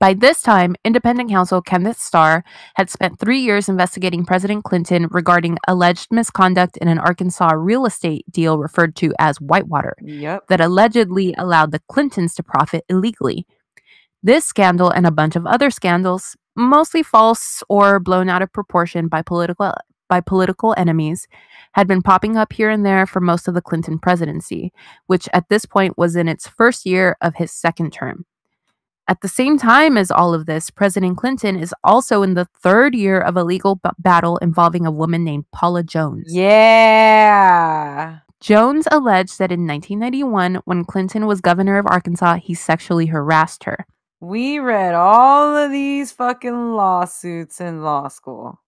By this time, independent counsel Kenneth Starr had spent three years investigating President Clinton regarding alleged misconduct in an Arkansas real estate deal referred to as Whitewater Yep. that allegedly allowed the Clintons to profit illegally. This scandal and a bunch of other scandals, mostly false or blown out of proportion by political by political enemies, had been popping up here and there for most of the Clinton presidency, which at this point was in its first year of his second term. At the same time as all of this, President Clinton is also in the third year of a legal b- battle involving a woman named Paula Jones. Yeah. Jones alleged that in 1991, when Clinton was governor of Arkansas, he sexually harassed her. We read all of these fucking lawsuits in law school.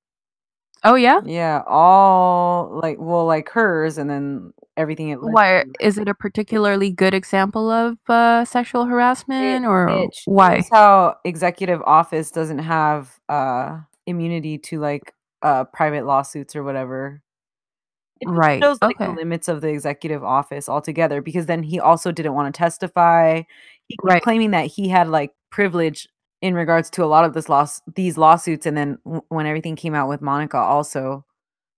Oh, yeah? Yeah, all like well, like hers, and then everything it. Why? to. Is it a particularly good example of uh, sexual harassment, It- or it why? how executive office doesn't have uh immunity to like uh private lawsuits or whatever. It Right, shows like the limits of the executive office altogether because then he also didn't want to testify. He Right. claiming that he had like privilege in regards to a lot of this loss these lawsuits and then w- when everything came out with Monica also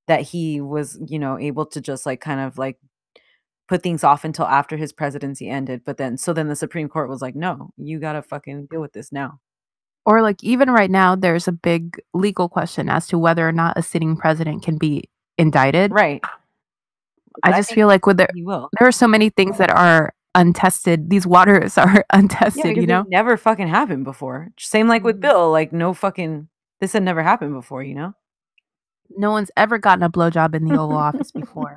that he was, you know, able to just like kind of like put things off until after his presidency ended. But then so then the Supreme Court was like, no, you gotta fucking deal with this now. Or like even right now, there's a big legal question as to whether or not a sitting president can be indicted. Right. I But just feel like with there, there are so many things that are untested. These waters are untested. because you know. never fucking happened before. Same like with Mhm. Bill, like no fucking this had never happened before, you know? no one's ever gotten a blowjob in the Oval Office before.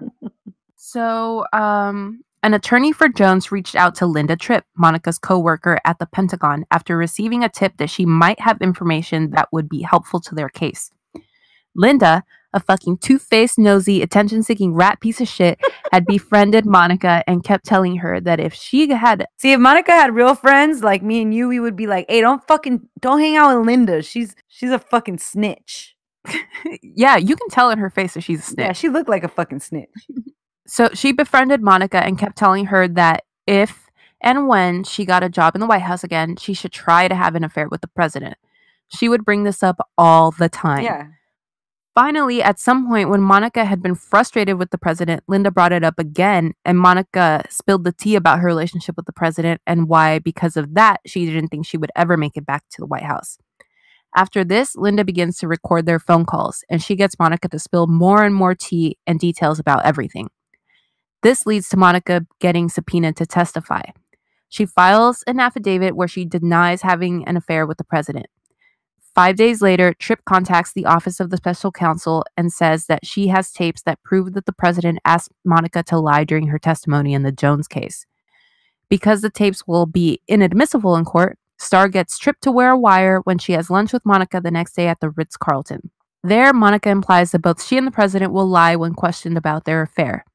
So, um, an attorney for Jones reached out to Linda Tripp, Monica's coworker at the Pentagon, after receiving a tip that she might have information that would be helpful to their case. Linda, a fucking two-faced, nosy, attention-seeking rat piece of shit, had befriended Monica and kept telling her that if she had See, if Monica had real friends like me and you, we would be like, "Hey, don't fucking don't hang out with Linda. She's she's a fucking snitch." yeah, you can tell in her face that she's a snitch. Yeah, she looked like a fucking snitch. So she befriended Monica and kept telling her that if and when she got a job in the White House again, she should try to have an affair with the president. She would bring this up all the time. Yeah. Finally, at some point when Monica had been frustrated with the president, Linda brought it up again, and Monica spilled the tea about her relationship with the president and why, because of that, she didn't think she would ever make it back to the White House. After this, Linda begins to record their phone calls, and she gets Monica to spill more and more tea and details about everything. This leads to Monica getting subpoenaed to testify. She files an affidavit where she denies having an affair with the president. Five days later, Tripp contacts the Office of the Special Counsel and says that she has tapes that prove that the president asked Monica to lie during her testimony in the Jones case. Because the tapes will be inadmissible in court, Starr gets Tripp to wear a wire when she has lunch with Monica the next day at the Ritz Carlton. There, Monica implies that both she and the president will lie when questioned about their affair.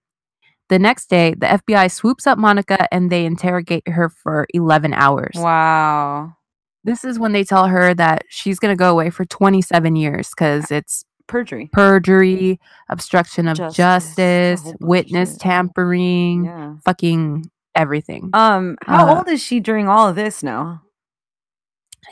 The next day, the FBI swoops up Monica and they interrogate her for 11 hours. Wow. This is when they tell her that she's going to go away for 27 years because it's Perjury. perjury, obstruction of Justice, justice, witness tampering, Yeah. fucking everything. Um, how Uh, old is she during all of this now?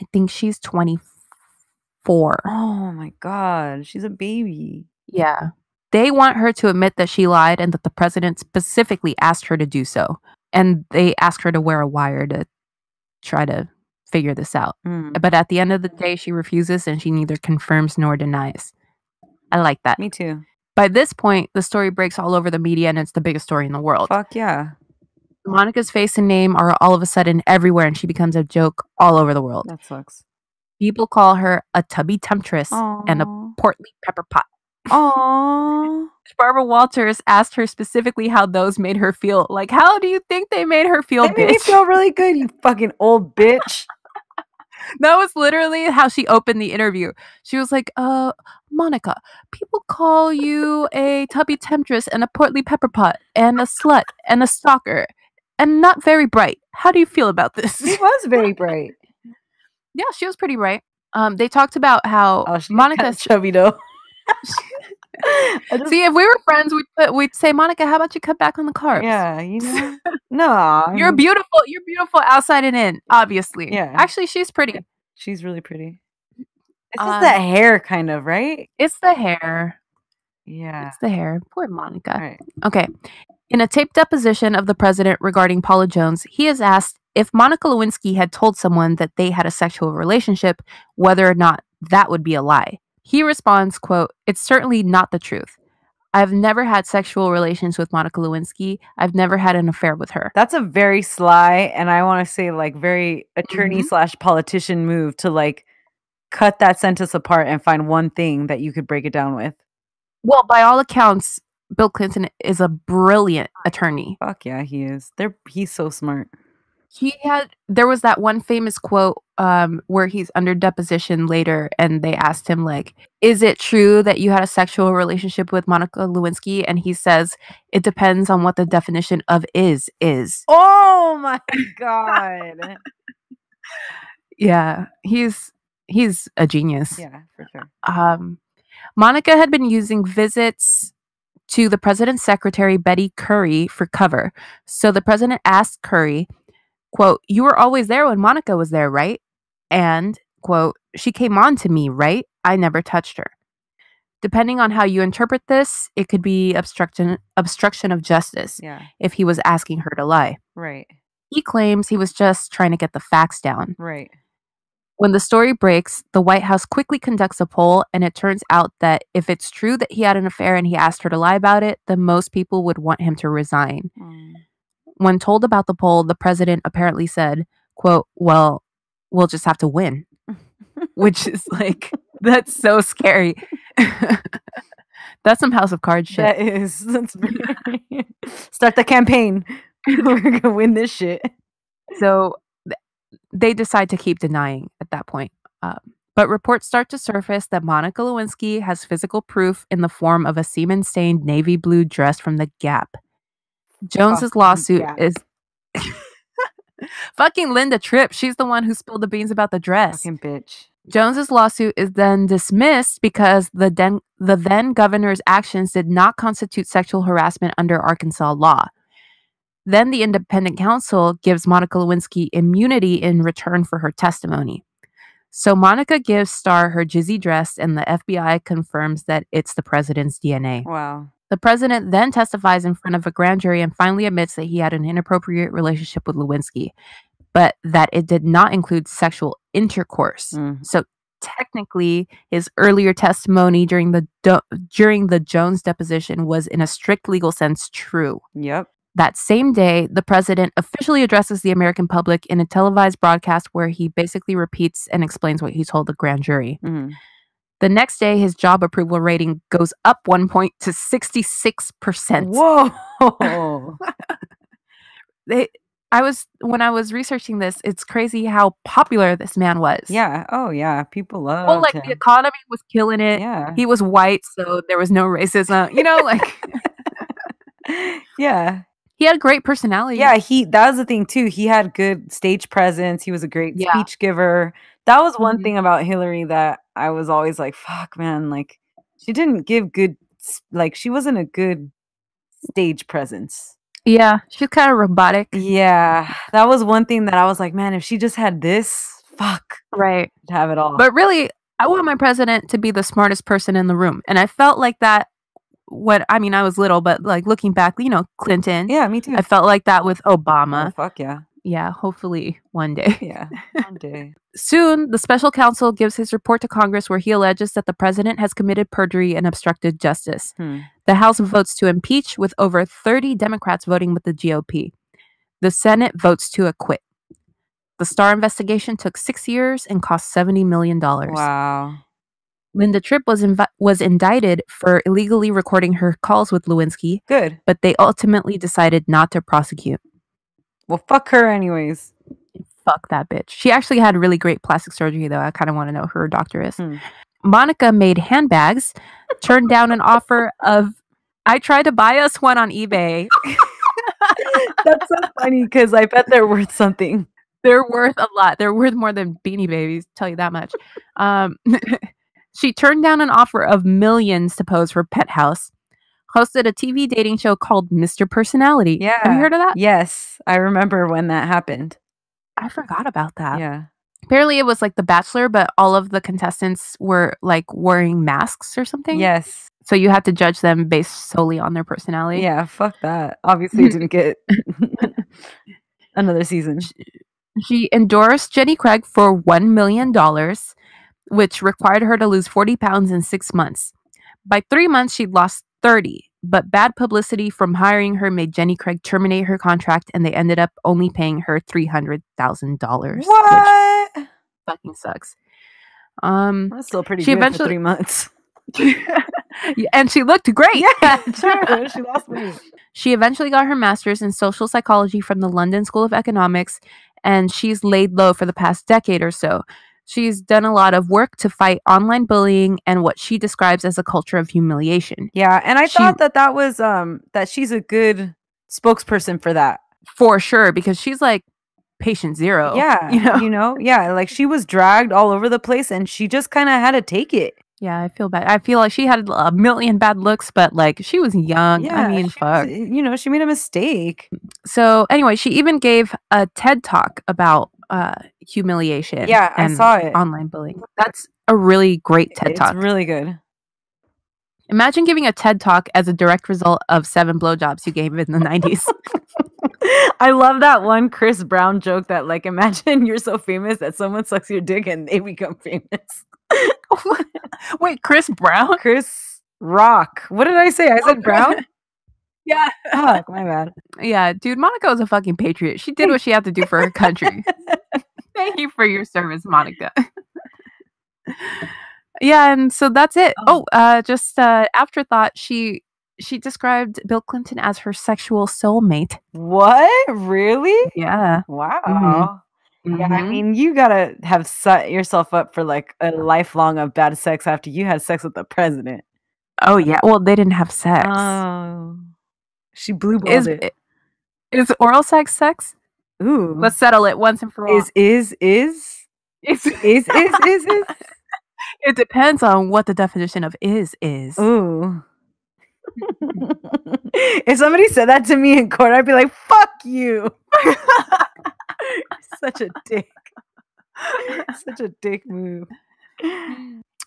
I think she's 24. Oh my god, she's a baby. Yeah. They want her to admit that she lied and that the president specifically asked her to do so. And they ask her to wear a wire to try to figure this out. Mm, But at the end of the day, she refuses and she neither confirms nor denies. I like that. me too. By this point, the story breaks all over the media and it's the biggest story in the world. Fuck yeah. Monica's face and name are all of a sudden everywhere and she becomes a joke all over the world. That sucks. People call her a tubby temptress and a portly pepper pot. Aw. Barbara Walters asked her specifically how those made her feel. Like, how do you think they made her feel, They made me feel really good, you fucking old bitch. that was literally how she opened the interview. She was like, uh, Monica, people call you a tubby temptress and a portly pepper pot and a slut and a stalker and not very bright. How do you feel about this? She was very bright. yeah, she was pretty bright. Um, they talked about how Oh, she Monica. Monica chubby though. Just- See, if we were friends, we'd put, we'd say, Monica, how about you cut back on the carbs? yeah, you know. No, You're beautiful. You're beautiful outside and in, obviously. Yeah. Actually, she's pretty. She's really pretty. It's Um, just that hair, kind of, right? It's the hair. Yeah. It's the hair. Poor Monica. Right. Okay. In a taped deposition of the president regarding Paula Jones, he is asked if Monica Lewinsky had told someone that they had a sexual relationship, whether or not that would be a lie. He responds, quote, It's certainly not the truth. I've never had sexual relations with Monica Lewinsky. I've never had an affair with her. That's a very sly and I want to say like very attorney Mhm. slash politician move to like cut that sentence apart and find one thing that you could break it down with. Well, by all accounts, Bill Clinton is a brilliant attorney. Fuck yeah, he is. They're he's so smart. He had there was that one famous quote um where he's under deposition later and they asked him like is it true that you had a sexual relationship with monica lewinsky and he says it depends on what the definition of is is Oh my god. yeah he's he's a genius yeah, for sure. um monica had been using visits to the president's secretary Betty Currie for cover so the president asked Currie quote you were always there when monica was there right and quote she came on to me right i never touched her depending on how you interpret this it could be obstruction obstruction of justice Yeah. if he was asking her to lie Right. he claims he was just trying to get the facts down Right. when the story breaks, the White House quickly conducts a poll, and it turns out that if it's true that he had an affair and he asked her to lie about it, then most people would want him to resign. Mm. When told about the poll, the president apparently said, quote, Well, we'll just have to win. Which is like, that's so scary. that's some House of Cards shit. That is that's very start the campaign. We're gonna win this shit. So th- they decide to keep denying at that point. Um, but reports start to surface that Monica Lewinsky has physical proof in the form of a semen stained navy blue dress from the Gap. Jones's lawsuit Gap. is fucking Linda Tripp. She's the one who spilled the beans about the dress. Fucking bitch. Jones's lawsuit is then dismissed because the then the then governor's actions did not constitute sexual harassment under Arkansas law. Then the independent counsel gives Monica Lewinsky immunity in return for her testimony. So Monica gives Starr her jizzy dress, and the FBI confirms that it's the president's DNA. Wow. The president then testifies in front of a grand jury and finally admits that he had an inappropriate relationship with Lewinsky, but that it did not include sexual intercourse. Mm. So technically, his earlier testimony during the Do- during the Jones deposition was, in a strict legal sense, true. Yep. That same day, the president officially addresses the American public in a televised broadcast where he basically repeats and explains what he told the grand jury. Mhm. The next day, his job approval rating goes up one point to 66%. Whoa. They, I was, when I was researching this, it's crazy how popular this man was. yeah. Oh yeah. People love. Well, like the economy was killing it. yeah. He was white, so there was no racism. You know, like yeah. he had a great personality. Yeah. He. That was the thing too. He had good stage presence. He was a great Yeah. speech giver. That was one Mhm. thing about Hillary that I was always like, "Fuck, man!" Like, she didn't give good. Like, she wasn't a good stage presence. Yeah. She's kind of robotic. Yeah, that was one thing that I was like, man, if she just had this, fuck, Right. I'd have it all. But really, I want my president to be the smartest person in the room. And I felt like that What I mean, I was little, but like looking back, you know, Clinton. yeah, me too. I felt like that with Oh, Obama. fuck yeah. Yeah, hopefully one day. Yeah, one day. Soon, the special counsel gives his report to Congress where he alleges that the president has committed perjury and obstructed justice. Hmm. The House votes to impeach, with over 30 Democrats voting with the GOP. The Senate votes to acquit. The Starr investigation took six years and cost $70 million. Wow. Linda Tripp was, invi- was indicted for illegally recording her calls with Lewinsky, Good. but they ultimately decided not to prosecute. Well, fuck her, anyways. Fuck that bitch. She actually had really great plastic surgery, though. I kind of want to know who her doctor is. Hmm. Monica made handbags, turned down an offer of, I tried to buy us one on eBay. That's so funny because I bet they're worth something. They're worth a lot. They're worth more than Beanie Babies, tell you that much. Um, she turned down an offer of millions to pose for Penthouse, hosted a TV dating show called Mr. Personality. Yeah. Have you heard of that? Yes, I remember when that happened. I forgot about that. Yeah. Apparently, it was like The Bachelor, but all of the contestants were like wearing masks or something. Yes. So you had to judge them based solely on their personality. Yeah, fuck that. Obviously, it didn't get another season. She endorsed Jenny Craig for $1 million, which required her to lose 40 pounds in six months. By three months, she'd lost 30, but bad publicity from hiring her made Jenny Craig terminate her contract, and they ended up only paying her $300,000. Which What? fucking sucks. Um, That's still pretty She good eventually- for three months. and she looked great. Yeah, true. she lost weight. She eventually got her master's in social psychology from the London School of Economics, and she's laid low for the past decade or so. She's done a lot of work to fight online bullying and what she describes as a culture of humiliation. Yeah, and I She- thought that that was um that she's a good spokesperson for that. For sure, because she's like patient zero. yeah, You know? you know, yeah, like she was dragged all over the place, and she just kind of had to take it. Yeah, I feel bad. I feel like she had a million bad looks, but like she was young. Yeah, I mean, was- fuck. you know, she made a mistake. So anyway, she even gave a TED talk about uh humiliation. Yeah, I saw it. Online bullying. That's a really great TED it's talk. really good. Imagine giving a TED talk as a direct result of seven blowjobs you gave in the 90s. I love that one Chris Brown joke that like imagine you're so famous that someone sucks your dick and they become famous. Wait, Chris Brown? Chris Rock. What did I say? I said Brown? Yeah. Fuck, my bad. Yeah, dude, Monica was a fucking patriot. She did what she had to do for her country. Thank you for your service, Monica. yeah, and so that's it. Oh, uh just uh afterthought, she she described Bill Clinton as her sexual soulmate. What? Really? Yeah. Wow. Yeah, I Mhm. mean, you gotta have set yourself up for like a lifelong of bad sex after you had sex with the president. Oh yeah. Well, they didn't have sex. Oh, she blue is it. is oral sex sex? Ooh, Let's settle it once and for all. is is is It's- is is is is. it depends on what the definition of is is. Ooh. if somebody said that to me in court, I'd be like, "Fuck you." Such a dick. Such a dick move.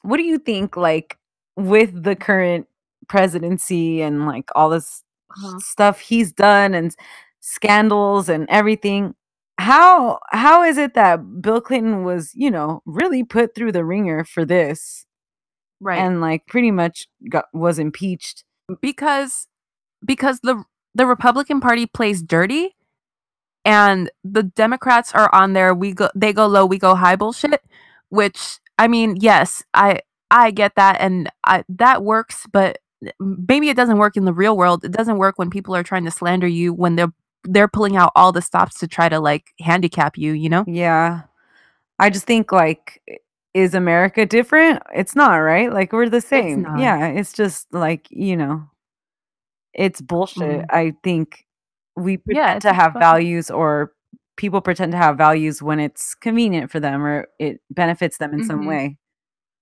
What do you think, like, with the current presidency and like all this Uh-huh. stuff he's done and scandals and everything? How how is it that Bill Clinton was, you know, really put through the wringer for this Right. and like pretty much got was impeached? because because the the Republican Party plays dirty and the Democrats are on their we go they go low we go high bullshit which I mean yes I I get that and I that works but maybe it doesn't work in the real world it doesn't work when people are trying to slander you when they're they're pulling out all the stops to try to like handicap you you know Yeah. I just think like is America different? It's not, right? Like we're the same. not. Yeah, it's just like, you know, it's bullshit. Mhm. I think we pretend Yeah, to have values or people pretend to have values when it's convenient for them or it benefits them in some Mhm. way.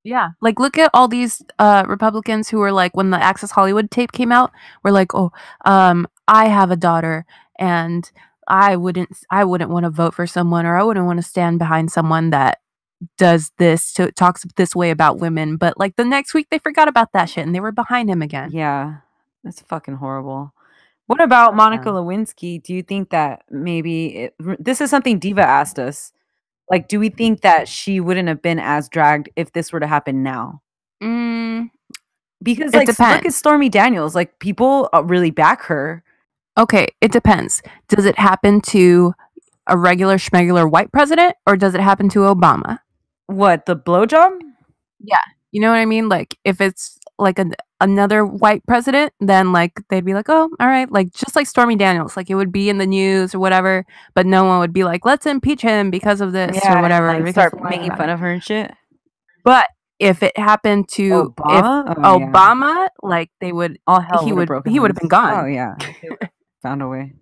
Yeah. Like look at all these uh Republicans who were like when the Access Hollywood tape came out, were like, "Oh, um I have a daughter and I wouldn't I wouldn't want to vote for someone or I wouldn't want to stand behind someone that does this to talks this way about women." But like the next week they forgot about that shit and they were behind him again. Yeah. That's fucking horrible. What about Monica Lewinsky? Do you think that maybe it, this is something Diva asked us? Like, do we think that she wouldn't have been as dragged if this were to happen now? Mm, Because like, look at. Stormy Daniels. Like, people uh, really back her. okay, it depends. Does it happen to a regular schmegular white president or does it happen to Obama? What the blowjob? Yeah, you know what I mean? Like if it's like an, another white president, then like they'd be like, "Oh, all right," like just like Stormy Daniels, like it would be in the news or whatever, but no one would be like, "Let's impeach him because of this or whatever." Like, start making fun of her and shit. But if it happened to Obama? if Oh, yeah. Like they would, All hell he would've he would've been gone. Oh yeah, found a way.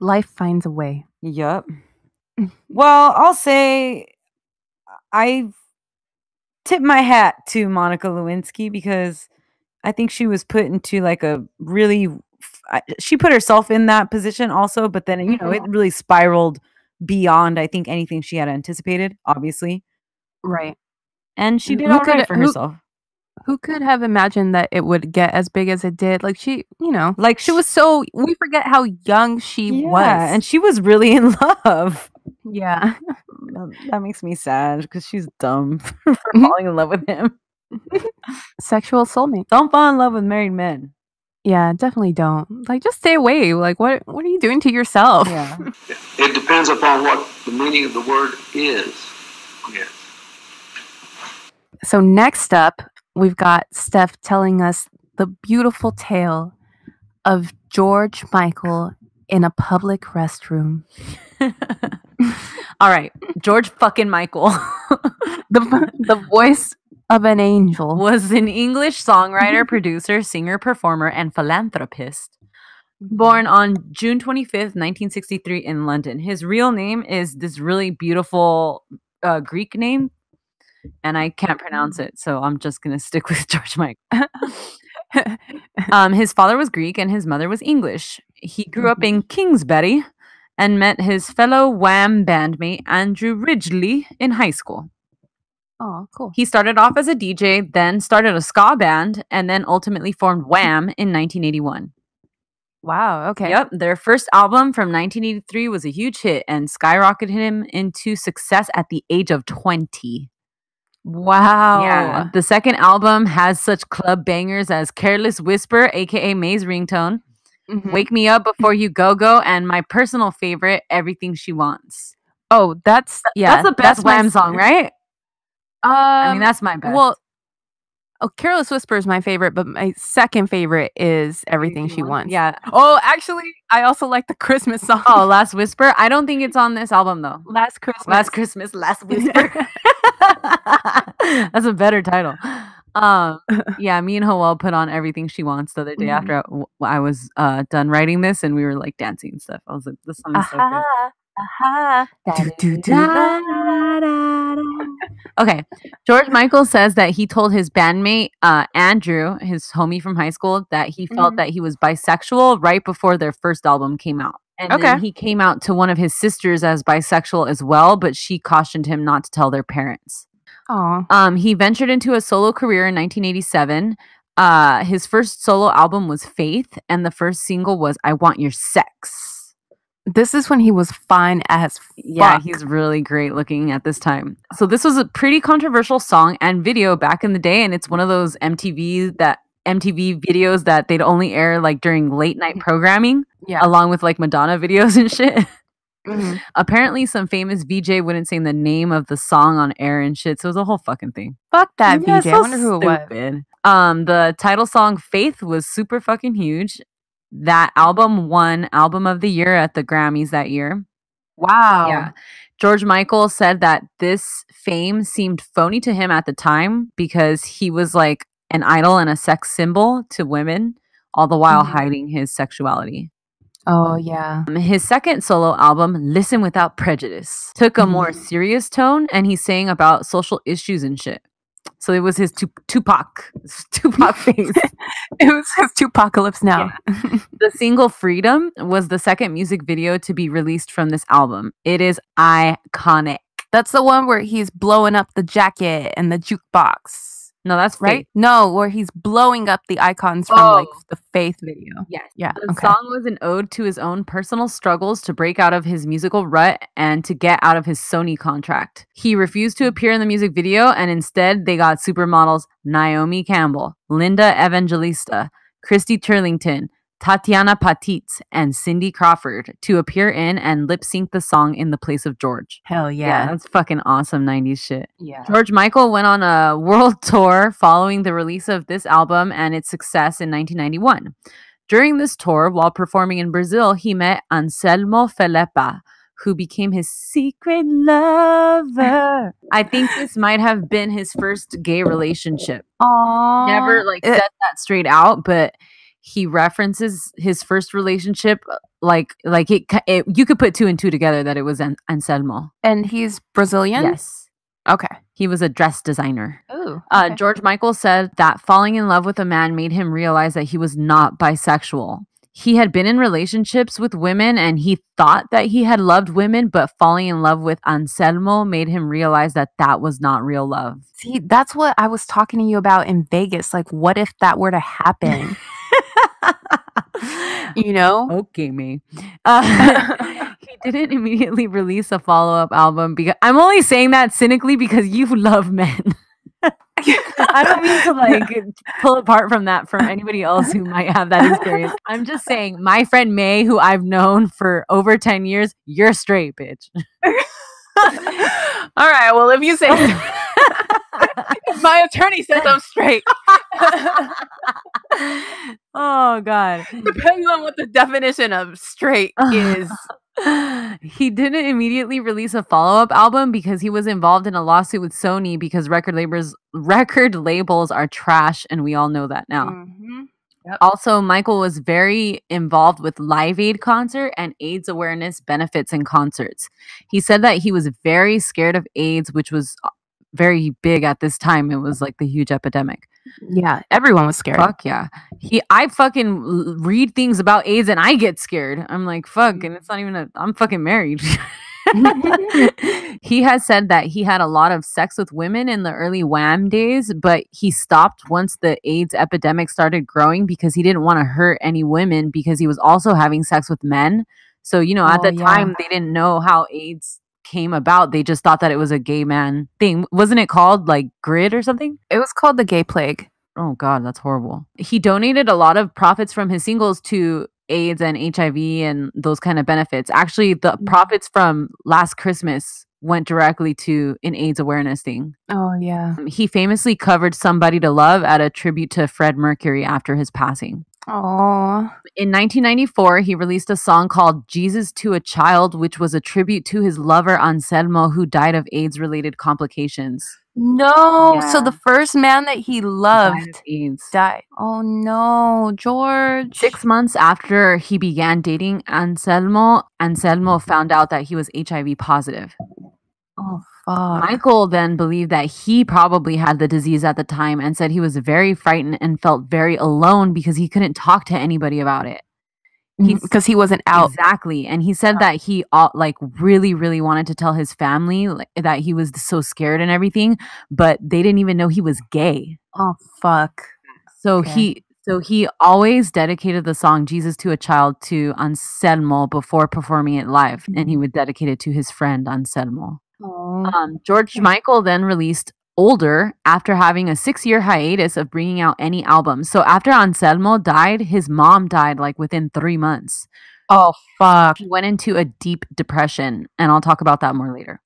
life finds a way. Yup. Well, I'll say I tip my hat to Monica Lewinsky because I think she was put into like a really she put herself in that position also, but then you know it really spiraled beyond I think anything she had anticipated, obviously. Right. And she did who all could- right for who- herself. Who could have imagined that it would get as big as it did? Like she, you know, Like she was so we forget how young she yeah, was. and she was really in love. yeah. That- makes me sad because she's dumb for Mhm. falling in love with him. Sexual soulmate. Don't fall in love with married men. Yeah, definitely don't. Like just stay away. Like what what are you doing to yourself? Yeah. It depends upon what the meaning of the word is. Yes. So next up, we've got Stef telling us the beautiful tale of George Michael in a public restroom. All right. George fucking Michael The the voice of an angel. was an English songwriter, producer, singer, performer, and philanthropist. Born on June 25th, 1963, in London. His real name is this really beautiful uh, Greek name, and I can't pronounce it, so I'm just going to stick with George Michael. Um, his father was Greek and his mother was English. He grew up in Kingsbury and met his fellow Wham bandmate Andrew Ridgeley in high school. Oh, cool. He started off as a DJ, then started a ska band, and then ultimately formed Wham in 1981. Wow. Okay. Yep, their first album from 1983 was a huge hit and skyrocketed him into success at the age of 20. Wow. Yeah. The second album has such club bangers as Careless Whisper, aka May's ringtone, Mhm. Wake Me Up Before You Go Go, and my personal favorite, Everything She Wants. Oh, that's yeah. that's the best my Wham song, right? Um, I mean, that's my best. well. Oh, Careless Whisper is my favorite, but my second favorite is Everything She Wants. Yeah. Oh, actually, I also like the Christmas song. Oh, Last Whisper. I don't think it's on this album though. Last Christmas. Last Christmas, Last Whisper. That's a better title. Um, yeah, me and Hoel put on everything she wants the other day Mhm. after I, w- I was uh, done writing this, and we were like dancing and stuff. I was like, "This song is so good." Aha, aha. Do, do, da, da, da. Okay, George Michael says that he told his bandmate uh, Andrew, his homie from high school, that he felt Mhm. that he was bisexual right before their first album came out. And Okay. then he came out to one of his sisters as bisexual as well, but she cautioned him not to tell their parents. Aw. Um, he ventured into a solo career in 1987. Uh, his first solo album was Faith, and the first single was I Want Your Sex. This is when he was fine as fuck. Yeah, he's really great looking at this time. So this was a pretty controversial song and video back in the day, and it's one of those MTV that MTV videos that they'd only air like during late night programming, yeah. along with like Madonna videos and shit. Mhm. Apparently, some famous VJ wouldn't say the name of the song on air and shit, so it was a whole fucking thing. Fuck that Yeah, VJ. I wonder who it was. Um, the title song "Faith" was super fucking huge. That album won Album of the Year at the Grammys that year. Wow. Yeah. George Michael said that this fame seemed phony to him at the time because he was like an idol and a sex symbol to women, all the while Mhm. hiding his sexuality. Oh yeah. Um, His second solo album, Listen Without Prejudice, took a more serious tone and he sang about social issues and shit. So it was his tu- Tupac, Tupac phase. It was his Tupacalypse now. the single Freedom was the second music video to be released from this album. It is iconic. That's the one where he's blowing up the jacket and the jukebox. No, that's right? right. No, where he's blowing up the icons from like Oh. the Faith video. Yes. Yeah. The Okay. song was an ode to his own personal struggles to break out of his musical rut and to get out of his Sony contract. He refused to appear in the music video, and instead, they got supermodels Naomi Campbell, Linda Evangelista, Christy Turlington, Tatiana Patitz, and Cindy Crawford to appear in and lip sync the song in the place of George. Hell yeah. that's fucking awesome 90s shit. Yeah. George Michael went on a world tour following the release of this album and its success in 1991. During this tour, while performing in Brazil, he met Anselmo Feleppa, who became his secret lover. I think this might have been his first gay relationship. Aww. Never like said that straight out, but he references his first relationship like like it, it you could put two and two together that it was An- Anselmo. and he's Brazilian? Yes. Okay. He was a dress designer. Ooh. Uh. George Michael said that falling in love with a man made him realize that he was not bisexual. He had been in relationships with women and he thought that he had loved women, but falling in love with Anselmo made him realize that that was not real love. See, that's what I was talking to you about in Vegas. Like, what if that were to happen? you know? okay, me. Uh, he didn't immediately release a follow up album because I'm only saying that cynically because you love men. I don't mean to like pull apart from that from anybody else who might have that experience. I'm just saying, my friend May, who I've known for over 10 years, you're straight, bitch. All right. Well, if you say my attorney says I'm straight, oh, God. depends on what the definition of straight is. he didn't immediately release a follow-up album because he was involved in a lawsuit with Sony because record labels record labels are trash and we all know that now. Mhm. Also, Michael was very involved with Live Aid concert and AIDS awareness benefits in concerts. He said that he was very scared of AIDS, which was very big at this time. It was like the huge epidemic. Yeah, everyone was scared. Fuck yeah. He I fucking read things about AIDS and I get scared. I'm like, fuck, and it's not even a I'm fucking married. he has said that he had a lot of sex with women in the early Wham days, but he stopped once the AIDS epidemic started growing because he didn't want to hurt any women because he was also having sex with men. So, you know, at Oh, the yeah. time they didn't know how AIDS came about. They just thought that it was a gay man thing. Wasn't it called like GRID or something? It was called the gay plague. Oh God, that's horrible. He donated a lot of profits from his singles to AIDS and HIV and those kind of benefits. Actually, the Mm. profits from last Christmas went directly to an AIDS awareness thing. Oh yeah. He famously covered Somebody to Love at a tribute to Fred Mercury after his passing. Oh. In 1994, he released a song called Jesus to a Child, which was a tribute to his lover Anselmo, who died of AIDS related complications. No. So the first man that he Died loved AIDS. died. Oh no, George. Six months after he began dating Anselmo, Anselmo found out that he was HIV positive. Oh fuck. Michael then believed that he probably had the disease at the time and said he was very frightened and felt very alone because he couldn't talk to anybody about it. Because he wasn't out. Exactly. And he said that he uh, like really really wanted to tell his family like, that he was so scared and everything, but they didn't even know he was gay. Oh fuck. So Okay. he so he always dedicated the song Jesus to a Child to Anselmo before performing it live and he would dedicate it to his friend Anselmo. Oh. Um, George Michael then released Older after having a 6-year hiatus of bringing out any albums. So after Anselmo died, his mom died like within 3 months. Oh fuck. He went into a deep depression and I'll talk about that more later.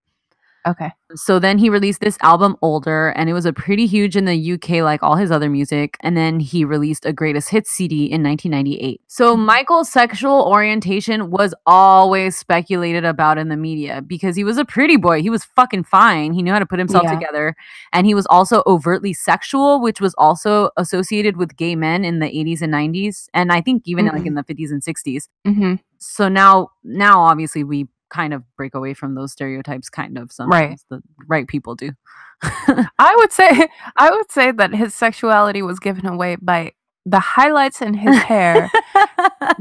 Okay. So then he released this album Older and it was a pretty huge in the UK like all his other music and then he released a greatest hits CD in 1998. So Michael's sexual orientation was always speculated about in the media because he was a pretty boy. He was fucking fine. He knew how to put himself Yeah. together and he was also overtly sexual which was also associated with gay men in the 80s and 90s and I think even like Mhm. in the 50s and 60s Mm-hmm. so now now obviously we kind of break away from those stereotypes kind of sometimes the right people do I would say I would say that his sexuality was given away by the highlights in his hair,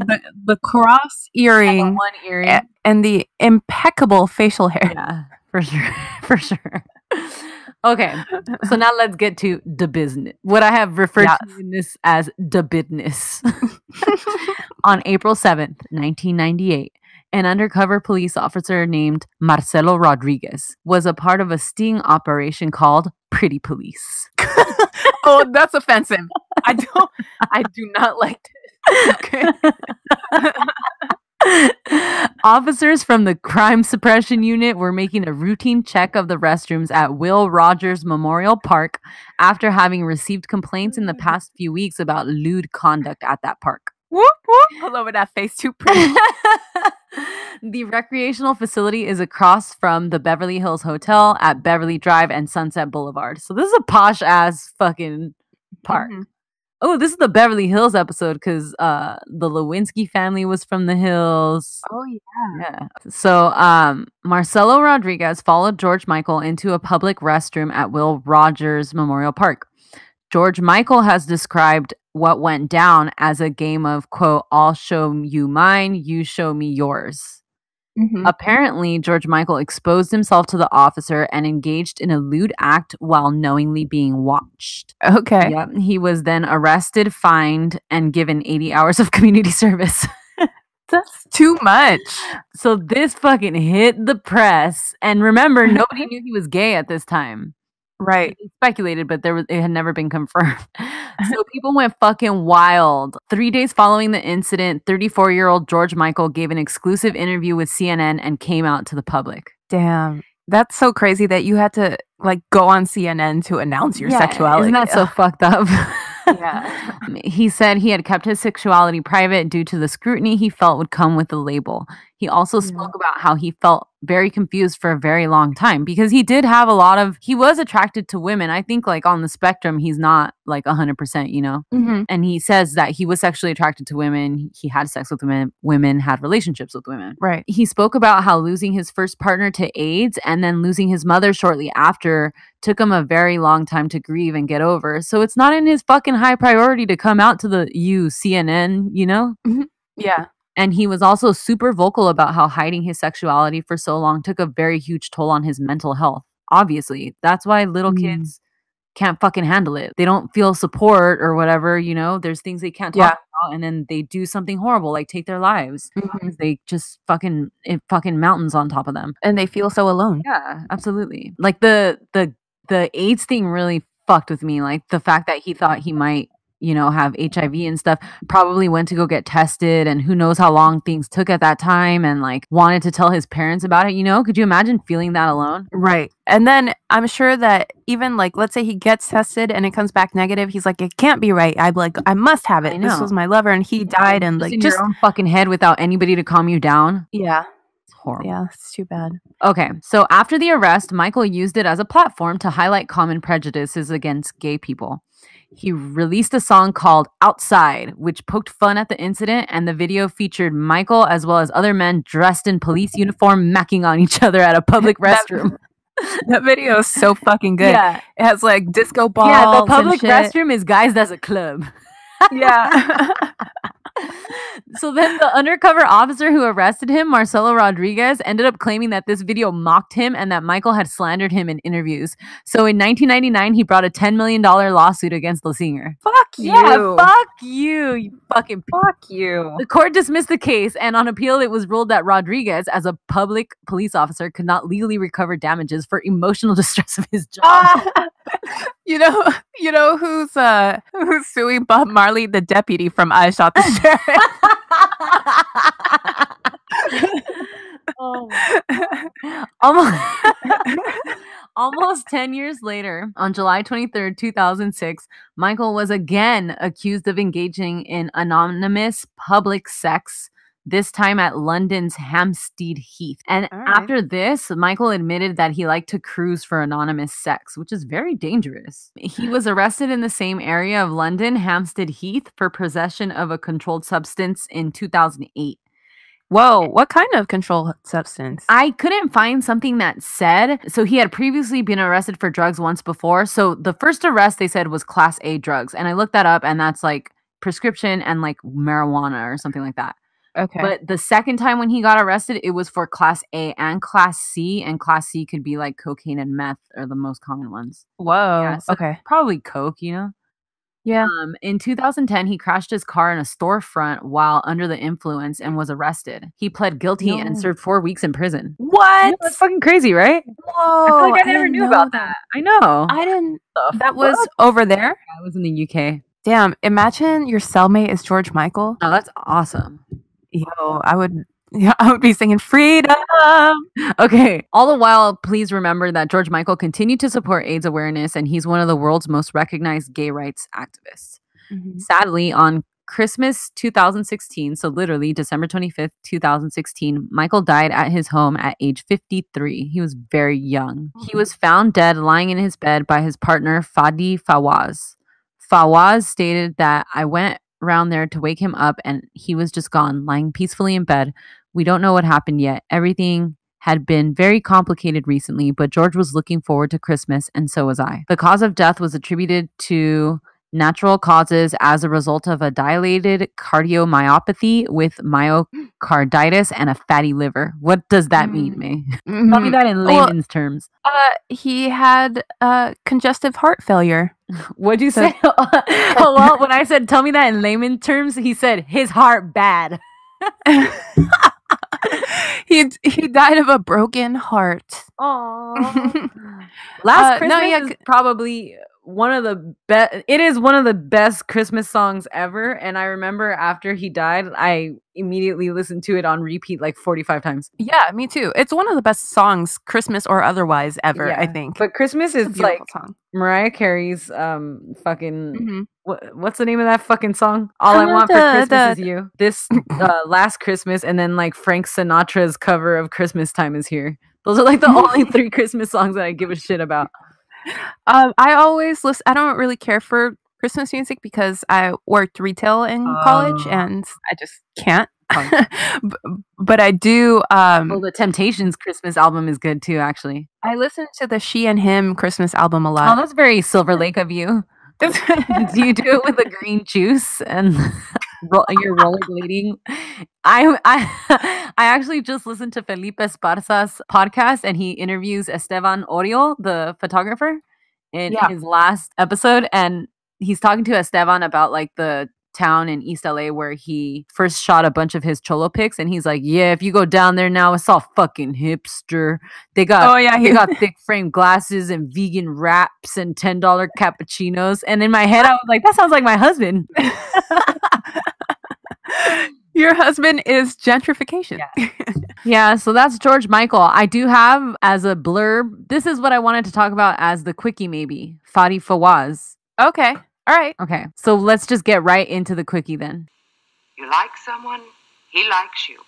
the, the cross earring, one earring a- and the impeccable facial hair. yeah for sure for sure Okay, so now let's get to the business. What I have referred Yes. to this as the business. On April 7th, 1998, an undercover police officer named Marcelo Rodriguez was a part of a sting operation called Pretty Police. oh, that's offensive. I don't. I do not like this. Okay. Officers from the crime suppression unit were making a routine check of the restrooms at Will Rogers Memorial Park after having received complaints in the mm. past few weeks about lewd conduct at that park. Whoop whoop. Pull over that face too pretty. the recreational facility is across from the Beverly Hills Hotel at Beverly Drive and Sunset Boulevard. So this is a posh ass fucking park. Mhm. Oh, this is the Beverly Hills episode because uh the Lewinsky family was from the hills. Oh yeah. Yeah. So um Marcelo Rodriguez followed George Michael into a public restroom at Will Rogers Memorial Park. George Michael has described what went down as a game of quote, I'll show you mine, you show me yours. Mhm. Apparently, George Michael exposed himself to the officer and engaged in a lewd act while knowingly being watched. Okay. Yep. He was then arrested, fined, and given 80 hours of community service. That's too much. So this fucking hit the press. And remember, nobody knew he was gay at this time. Right. Speculated, but there was it had never been confirmed. so people went fucking wild. Three days following the incident, 34 year old George Michael gave an exclusive interview with CNN and came out to the public. Damn. That's so crazy that you had to like go on CNN to announce your sexuality. Isn't that so fucked up? Yeah. he said he had kept his sexuality private due to the scrutiny he felt would come with the label. He also Yeah. spoke about how he felt very confused for a very long time because he did have a lot of he was attracted to women. I think like on the spectrum he's not like 100%, you know. Mhm. And he says that he was sexually attracted to women, he had sex with women, women had relationships with women Right. he spoke about how losing his first partner to AIDS and then losing his mother shortly after took him a very long time to grieve and get over. So it's not in his fucking high priority to come out to the you CNN, you know? Yeah. And he was also super vocal about how hiding his sexuality for so long took a very huge toll on his mental health. Obviously, that's why little Mm. kids can't fucking handle it. They don't feel support or whatever, you know? There's things they can't talk Yeah. about and then they do something horrible like take their lives. Mhm. They just fucking it fucking mountains on top of them. And they feel so alone. Yeah, absolutely. Like the the the AIDS thing really fucked with me. Like the fact that he thought he might, you know, have HIV and stuff, probably went to go get tested and who knows how long things took at that time and like wanted to tell his parents about it, you know? Could you imagine feeling that alone? Right. And then I'm sure that even like let's say he gets tested and it comes back negative, he's like, It can't be right. I'm like, I must have it. This was my lover and he died and Just like in just your own fucking head without anybody to calm you down. Yeah. It's horrible. Yeah, it's too bad. Okay, so after the arrest, Michael used it as a platform to highlight common prejudices against gay people. He released a song called Outside, which poked fun at the incident, and the video featured Michael as well as other men dressed in police uniform macking on each other at a public restroom. that video is so fucking good. Yeah. It has like disco balls. Yeah, the public restroom is guys that's a club. Yeah. so then the undercover officer who arrested him, Marcelo Rodriguez, ended up claiming that this video mocked him and that Michael had slandered him in interviews. So in 1999, he brought a $10 million lawsuit against the singer. fuck you. Yeah, fuck you, you fucking. fuck you. The court dismissed the case, and on appeal, it was ruled that Rodriguez, as a public police officer, could not legally recover damages for emotional distress of his job. You know, you know who's uh who's suing Bob Marley, the deputy from I Shot the Sheriff. oh almost, almost 10 years later, on July 23rd, 2006, Michael was again accused of engaging in anonymous public sex. This time at London's Hampstead Heath. And right. after this, Michael admitted that he liked to cruise for anonymous sex, which is very dangerous. He was arrested in the same area of London, Hampstead Heath, for possession of a controlled substance in 2008. Whoa, eh. what kind of controlled substance? I couldn't find something that said so he had previously been arrested for drugs once before. So the first arrest they said was class A drugs. And I looked that up and that's like prescription and like marijuana or something like that. Okay. But the second time when he got arrested, it was for class A and class C, and class C could be like cocaine and meth are the most common ones. Whoa. Yeah, so okay. Probably coke, you know. Yeah. Um, in 2010, he crashed his car in a storefront while under the influence and was arrested. He pled guilty and served four weeks in prison. What? That's fucking crazy, right? Whoa. I feel like I never knew about that. I know. I didn't. That was over there. I was in the UK. Damn. Imagine your cellmate is George Michael. Oh, that's awesome. Yo, I would. Yeah, I would be singing freedom. Okay. All the while, please remember that George Michael continued to support AIDS awareness, and he's one of the world's most recognized gay rights activists. Mhm. Sadly, on Christmas 2016, so literally December 25th, 2016, Michael died at his home at age 53. He was very young. He was found dead lying in his bed by his partner, Fadi Fawaz. Fawaz stated that I went around there to wake him up and he was just gone, lying peacefully in bed. We don't know what happened yet. Everything had been very complicated recently, but George was looking forward to Christmas, and so was I. The cause of death was attributed to natural causes as a result of a dilated cardiomyopathy with myocarditis and a fatty liver. What does that mean. May? Tell me Mhm. that in Well- layman's terms. Uh, he had uh, congestive heart failure. What'd you So- say? oh, well, when I said tell me that in layman terms, he said his heart bad. he he died of a broken heart. Aww. Last Uh, Christmas no, yeah, is probably one of the best. It is one of the best Christmas songs ever. And I remember after he died, I immediately listened to it on repeat like forty-five times. Yeah, me too. It's one of the best songs, Christmas or otherwise, ever. I think. But Christmas is like song. Mariah Carey's um fucking Mhm. what, what's the name of that fucking song? All I want for Christmas is you. This uh, last Christmas, and then like Frank Sinatra's cover of Christmas Time is here. Those are like the only three Christmas songs that I give a shit about. Um, I always listen. I don't really care for Christmas music because I worked retail in college Oh. and I just can't. Fun. But I do. Um, Well, the Temptations Christmas album is good too, actually. I listen to the She and Him Christmas album a lot. Oh, lot. that's very Silver Lake of you. do you do it with a green juice and ro- you're rollerblading? I, I I actually just listened to Felipe Esparza's podcast and he interviews Esteban Oriol, the photographer, in Yeah. his last episode, and he's talking to Esteban about like the town in East LA where he first shot a bunch of his cholo pics, and he's like, "Yeah, if you go down there now, it's all fucking hipster. They got oh yeah, he, got thick frame glasses and vegan wraps and ten dollar cappuccinos. And in my head, I was like, that sounds like my husband. your husband is gentrification. Yeah, so that's George Michael. I do have as a blurb. This is what I wanted to talk about as the quickie, maybe Fadi Fawaz. okay, all right. Okay, so let's just get right into the quickie then. You like someone, he likes you.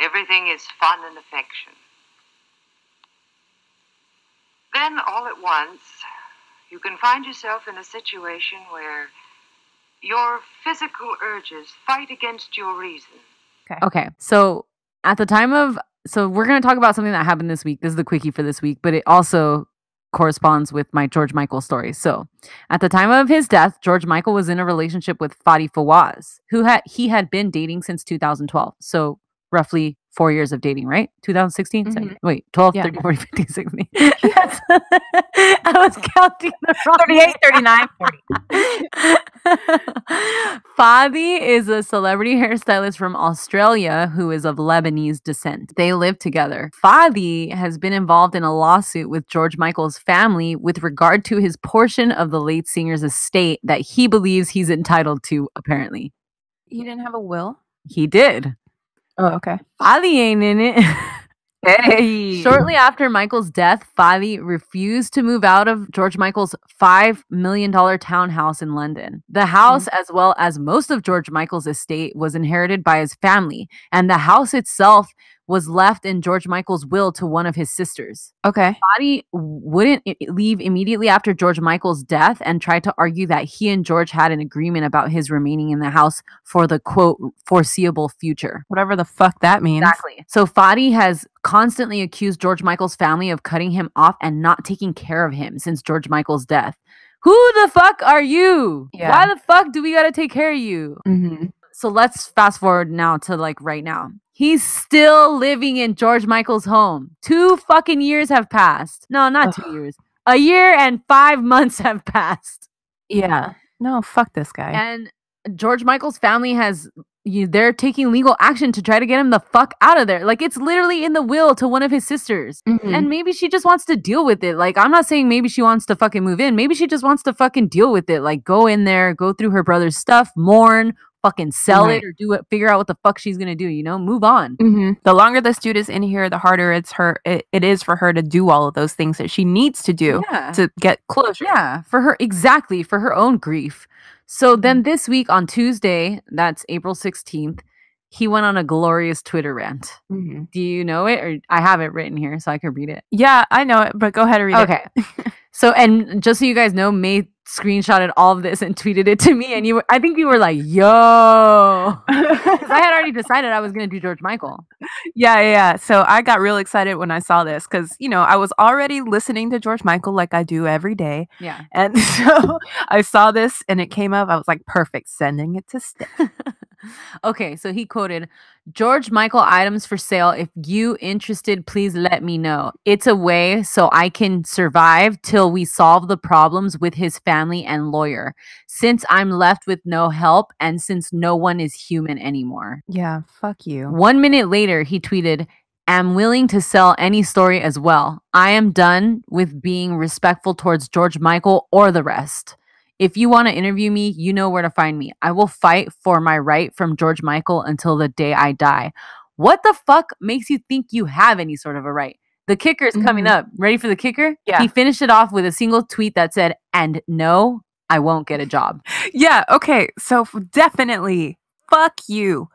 Everything is fun and affection. Then, all at once, you can find yourself in a situation where your physical urges fight against your reason. Okay, Okay. so at the time of, so we're going to talk about something that happened this week. This is the quickie for this week, but it also corresponds with my George Michael story. So at the time of his death, George Michael was in a relationship with Fadi Fawaz, who had he had been dating since 2012. So roughly four years of dating, right? 2016? Mhm. Seven- Wait, 12, Yeah. 13, 14, 15, 16. Yes. I was counting the wrong 38, 39, 40. Fadi is a celebrity hairstylist from Australia who is of Lebanese descent. They live together. Fadi has been involved in a lawsuit with George Michael's family with regard to his portion of the late singer's estate that he believes he's entitled to, apparently. He didn't have a will. He did. Oh, okay. Fadi ain't in it. Hey. Shortly after Michael's death, Fadi refused to move out of George Michael's $5 million townhouse in London. The house, mm. as well as most of George Michael's estate, was inherited by his family, and the house itself was left in George Michael's will to one of his sisters. Okay. Fadi wouldn't leave immediately after George Michael's death and tried to argue that he and George had an agreement about his remaining in the house for the quote foreseeable future. Whatever the fuck that means. Exactly. So Fadi has constantly accused George Michael's family of cutting him off and not taking care of him since George Michael's death. Who the fuck are you? Yeah. Why the fuck do we gotta take care of you? hmm So let's fast forward now to like right now. He's still living in George Michael's home. Two fucking years have passed. No, not two years. A year and five months have passed. Yeah. No, fuck this guy. And George Michael's family has you, they're taking legal action to try to get him the fuck out of there. Like it's literally in the will to one of his sisters. Mhm. And maybe she just wants to deal with it. Like I'm not saying maybe she wants to fucking move in. Maybe she just wants to fucking deal with it. Like go in there, go through her brother's stuff, mourn, fucking sell Right. it or do it, figure out what the fuck she's gonna do, you know? Move on. Mhm. The longer this dude is in here, the harder it's her. It, it is for her to do all of those things that she needs to do Yeah. to get closure. Yeah, for her exactly for her own grief. So Mm-hmm. then this week on Tuesday, that's April 16th, he went on a glorious Twitter rant. Mhm. Do you know it or I have it written here so I can read it. Yeah, I know it, but go ahead and read it. Okay. so and just so you guys know, May screenshotted all of this and tweeted it to me and you were, I think you were like, "Yo." I had already decided I was going to do George Michael. Yeah, yeah, yeah. So I got real excited when I saw this because, you know, I was already listening to George Michael like I do every day. Yeah. And so I saw this and it came up. I was like, perfect, sending it to Stef. okay, so he quoted George Michael items for sale. If you interested, please let me know. It's a way so I can survive till we solve the problems with his family and lawyer. Since I'm left with no help and since no one is human anymore. Yeah, fuck you. One minute later, he tweeted, Am willing to sell any story as well. I am done with being respectful towards George Michael or the rest. If you want to interview me, you know where to find me. I will fight for my right from George Michael until the day I die. What the fuck makes you think you have any sort of a right? The kicker is coming Mhm. up. Ready for the kicker? Yeah. He finished it off with a single tweet that said, And no, I won't get a job. Yeah, okay. So definitely, fuck you.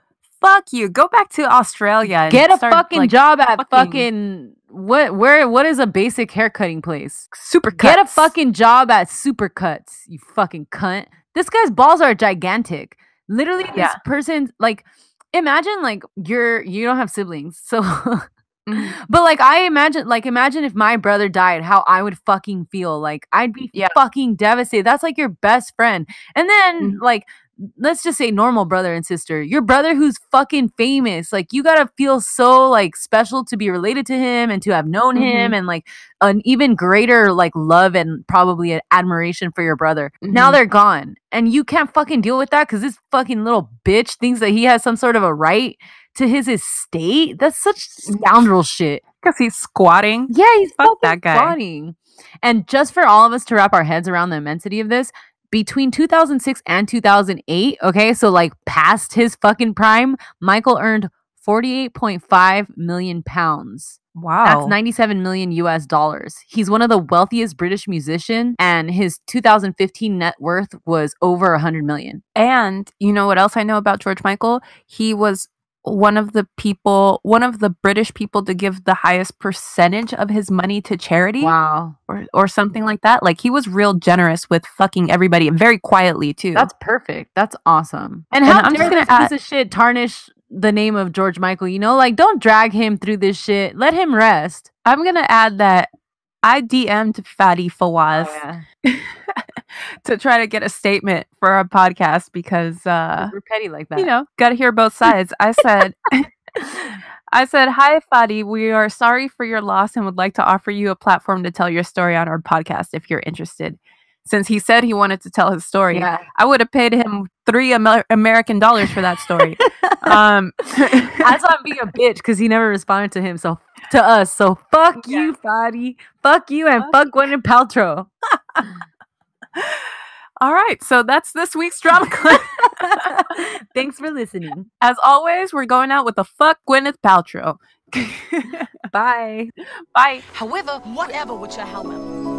Fuck you. Go back to Australia Get a start, fucking like, job at fucking- fucking what where what is a basic haircutting place? super Get a fucking job at Supercuts, you fucking cunt. This guy's balls are gigantic. Literally, this Yeah. person like imagine like you're you don't have siblings, so Mhm. but like I imagine like imagine if my brother died, how I would fucking feel. Like I'd be Yeah. fucking devastated. That's like your best friend. And then Mhm. like let's just say normal brother and sister. Your brother who's fucking famous. Like you got to feel so like special to be related to him and to have known him and like an even greater like love and probably an admiration for your brother. Now Mhm. they're gone. And you can't fucking deal with that cuz this fucking little bitch thinks that he has some sort of a right to his estate. That's such scoundrel shit. Because he's squatting. Yeah, he's Fuck fucking that guy. squatting. And just for all of us to wrap our heads around the immensity of this, between 2006 and 2008, okay, so like past his fucking prime, Michael earned 48.5 million pounds. Wow. That's 97 million US dollars. He's one of the wealthiest British musicians, and his 2015 net worth was over 100 million. And you know what else I know about George Michael? He was one of the people, one of the British people to give the highest percentage of his money to charity Wow. or, or something like that. Like he was real generous with fucking everybody and very quietly too. That's perfect. That's awesome. And And how I'm just gonna this add- piece of shit tarnish the name of George Michael? You know, like don't drag him through this shit. Let him rest. I'm gonna add that I DM'd Fatty Fawaz Oh, yeah. to try to get a statement for our podcast because uh We're petty like that. you know, gotta hear both sides. I said I said, Hi Fadi, we are sorry for your loss and would like to offer you a platform to tell your story on our podcast if you're interested. Since he said he wanted to tell his story, yeah. I would have paid him three Amer- American dollars for that story. um, I saw him being a bitch because he never responded to him. So to us. So fuck Yeah. you, Fadi. Fuck you and Fuck fuck Gwyneth Paltrow. all right, so that's this week's drama clip. Thanks for listening. As always, we're going out with a fuck Gwyneth Paltrow. Bye. Bye. However, whatever with your helmet.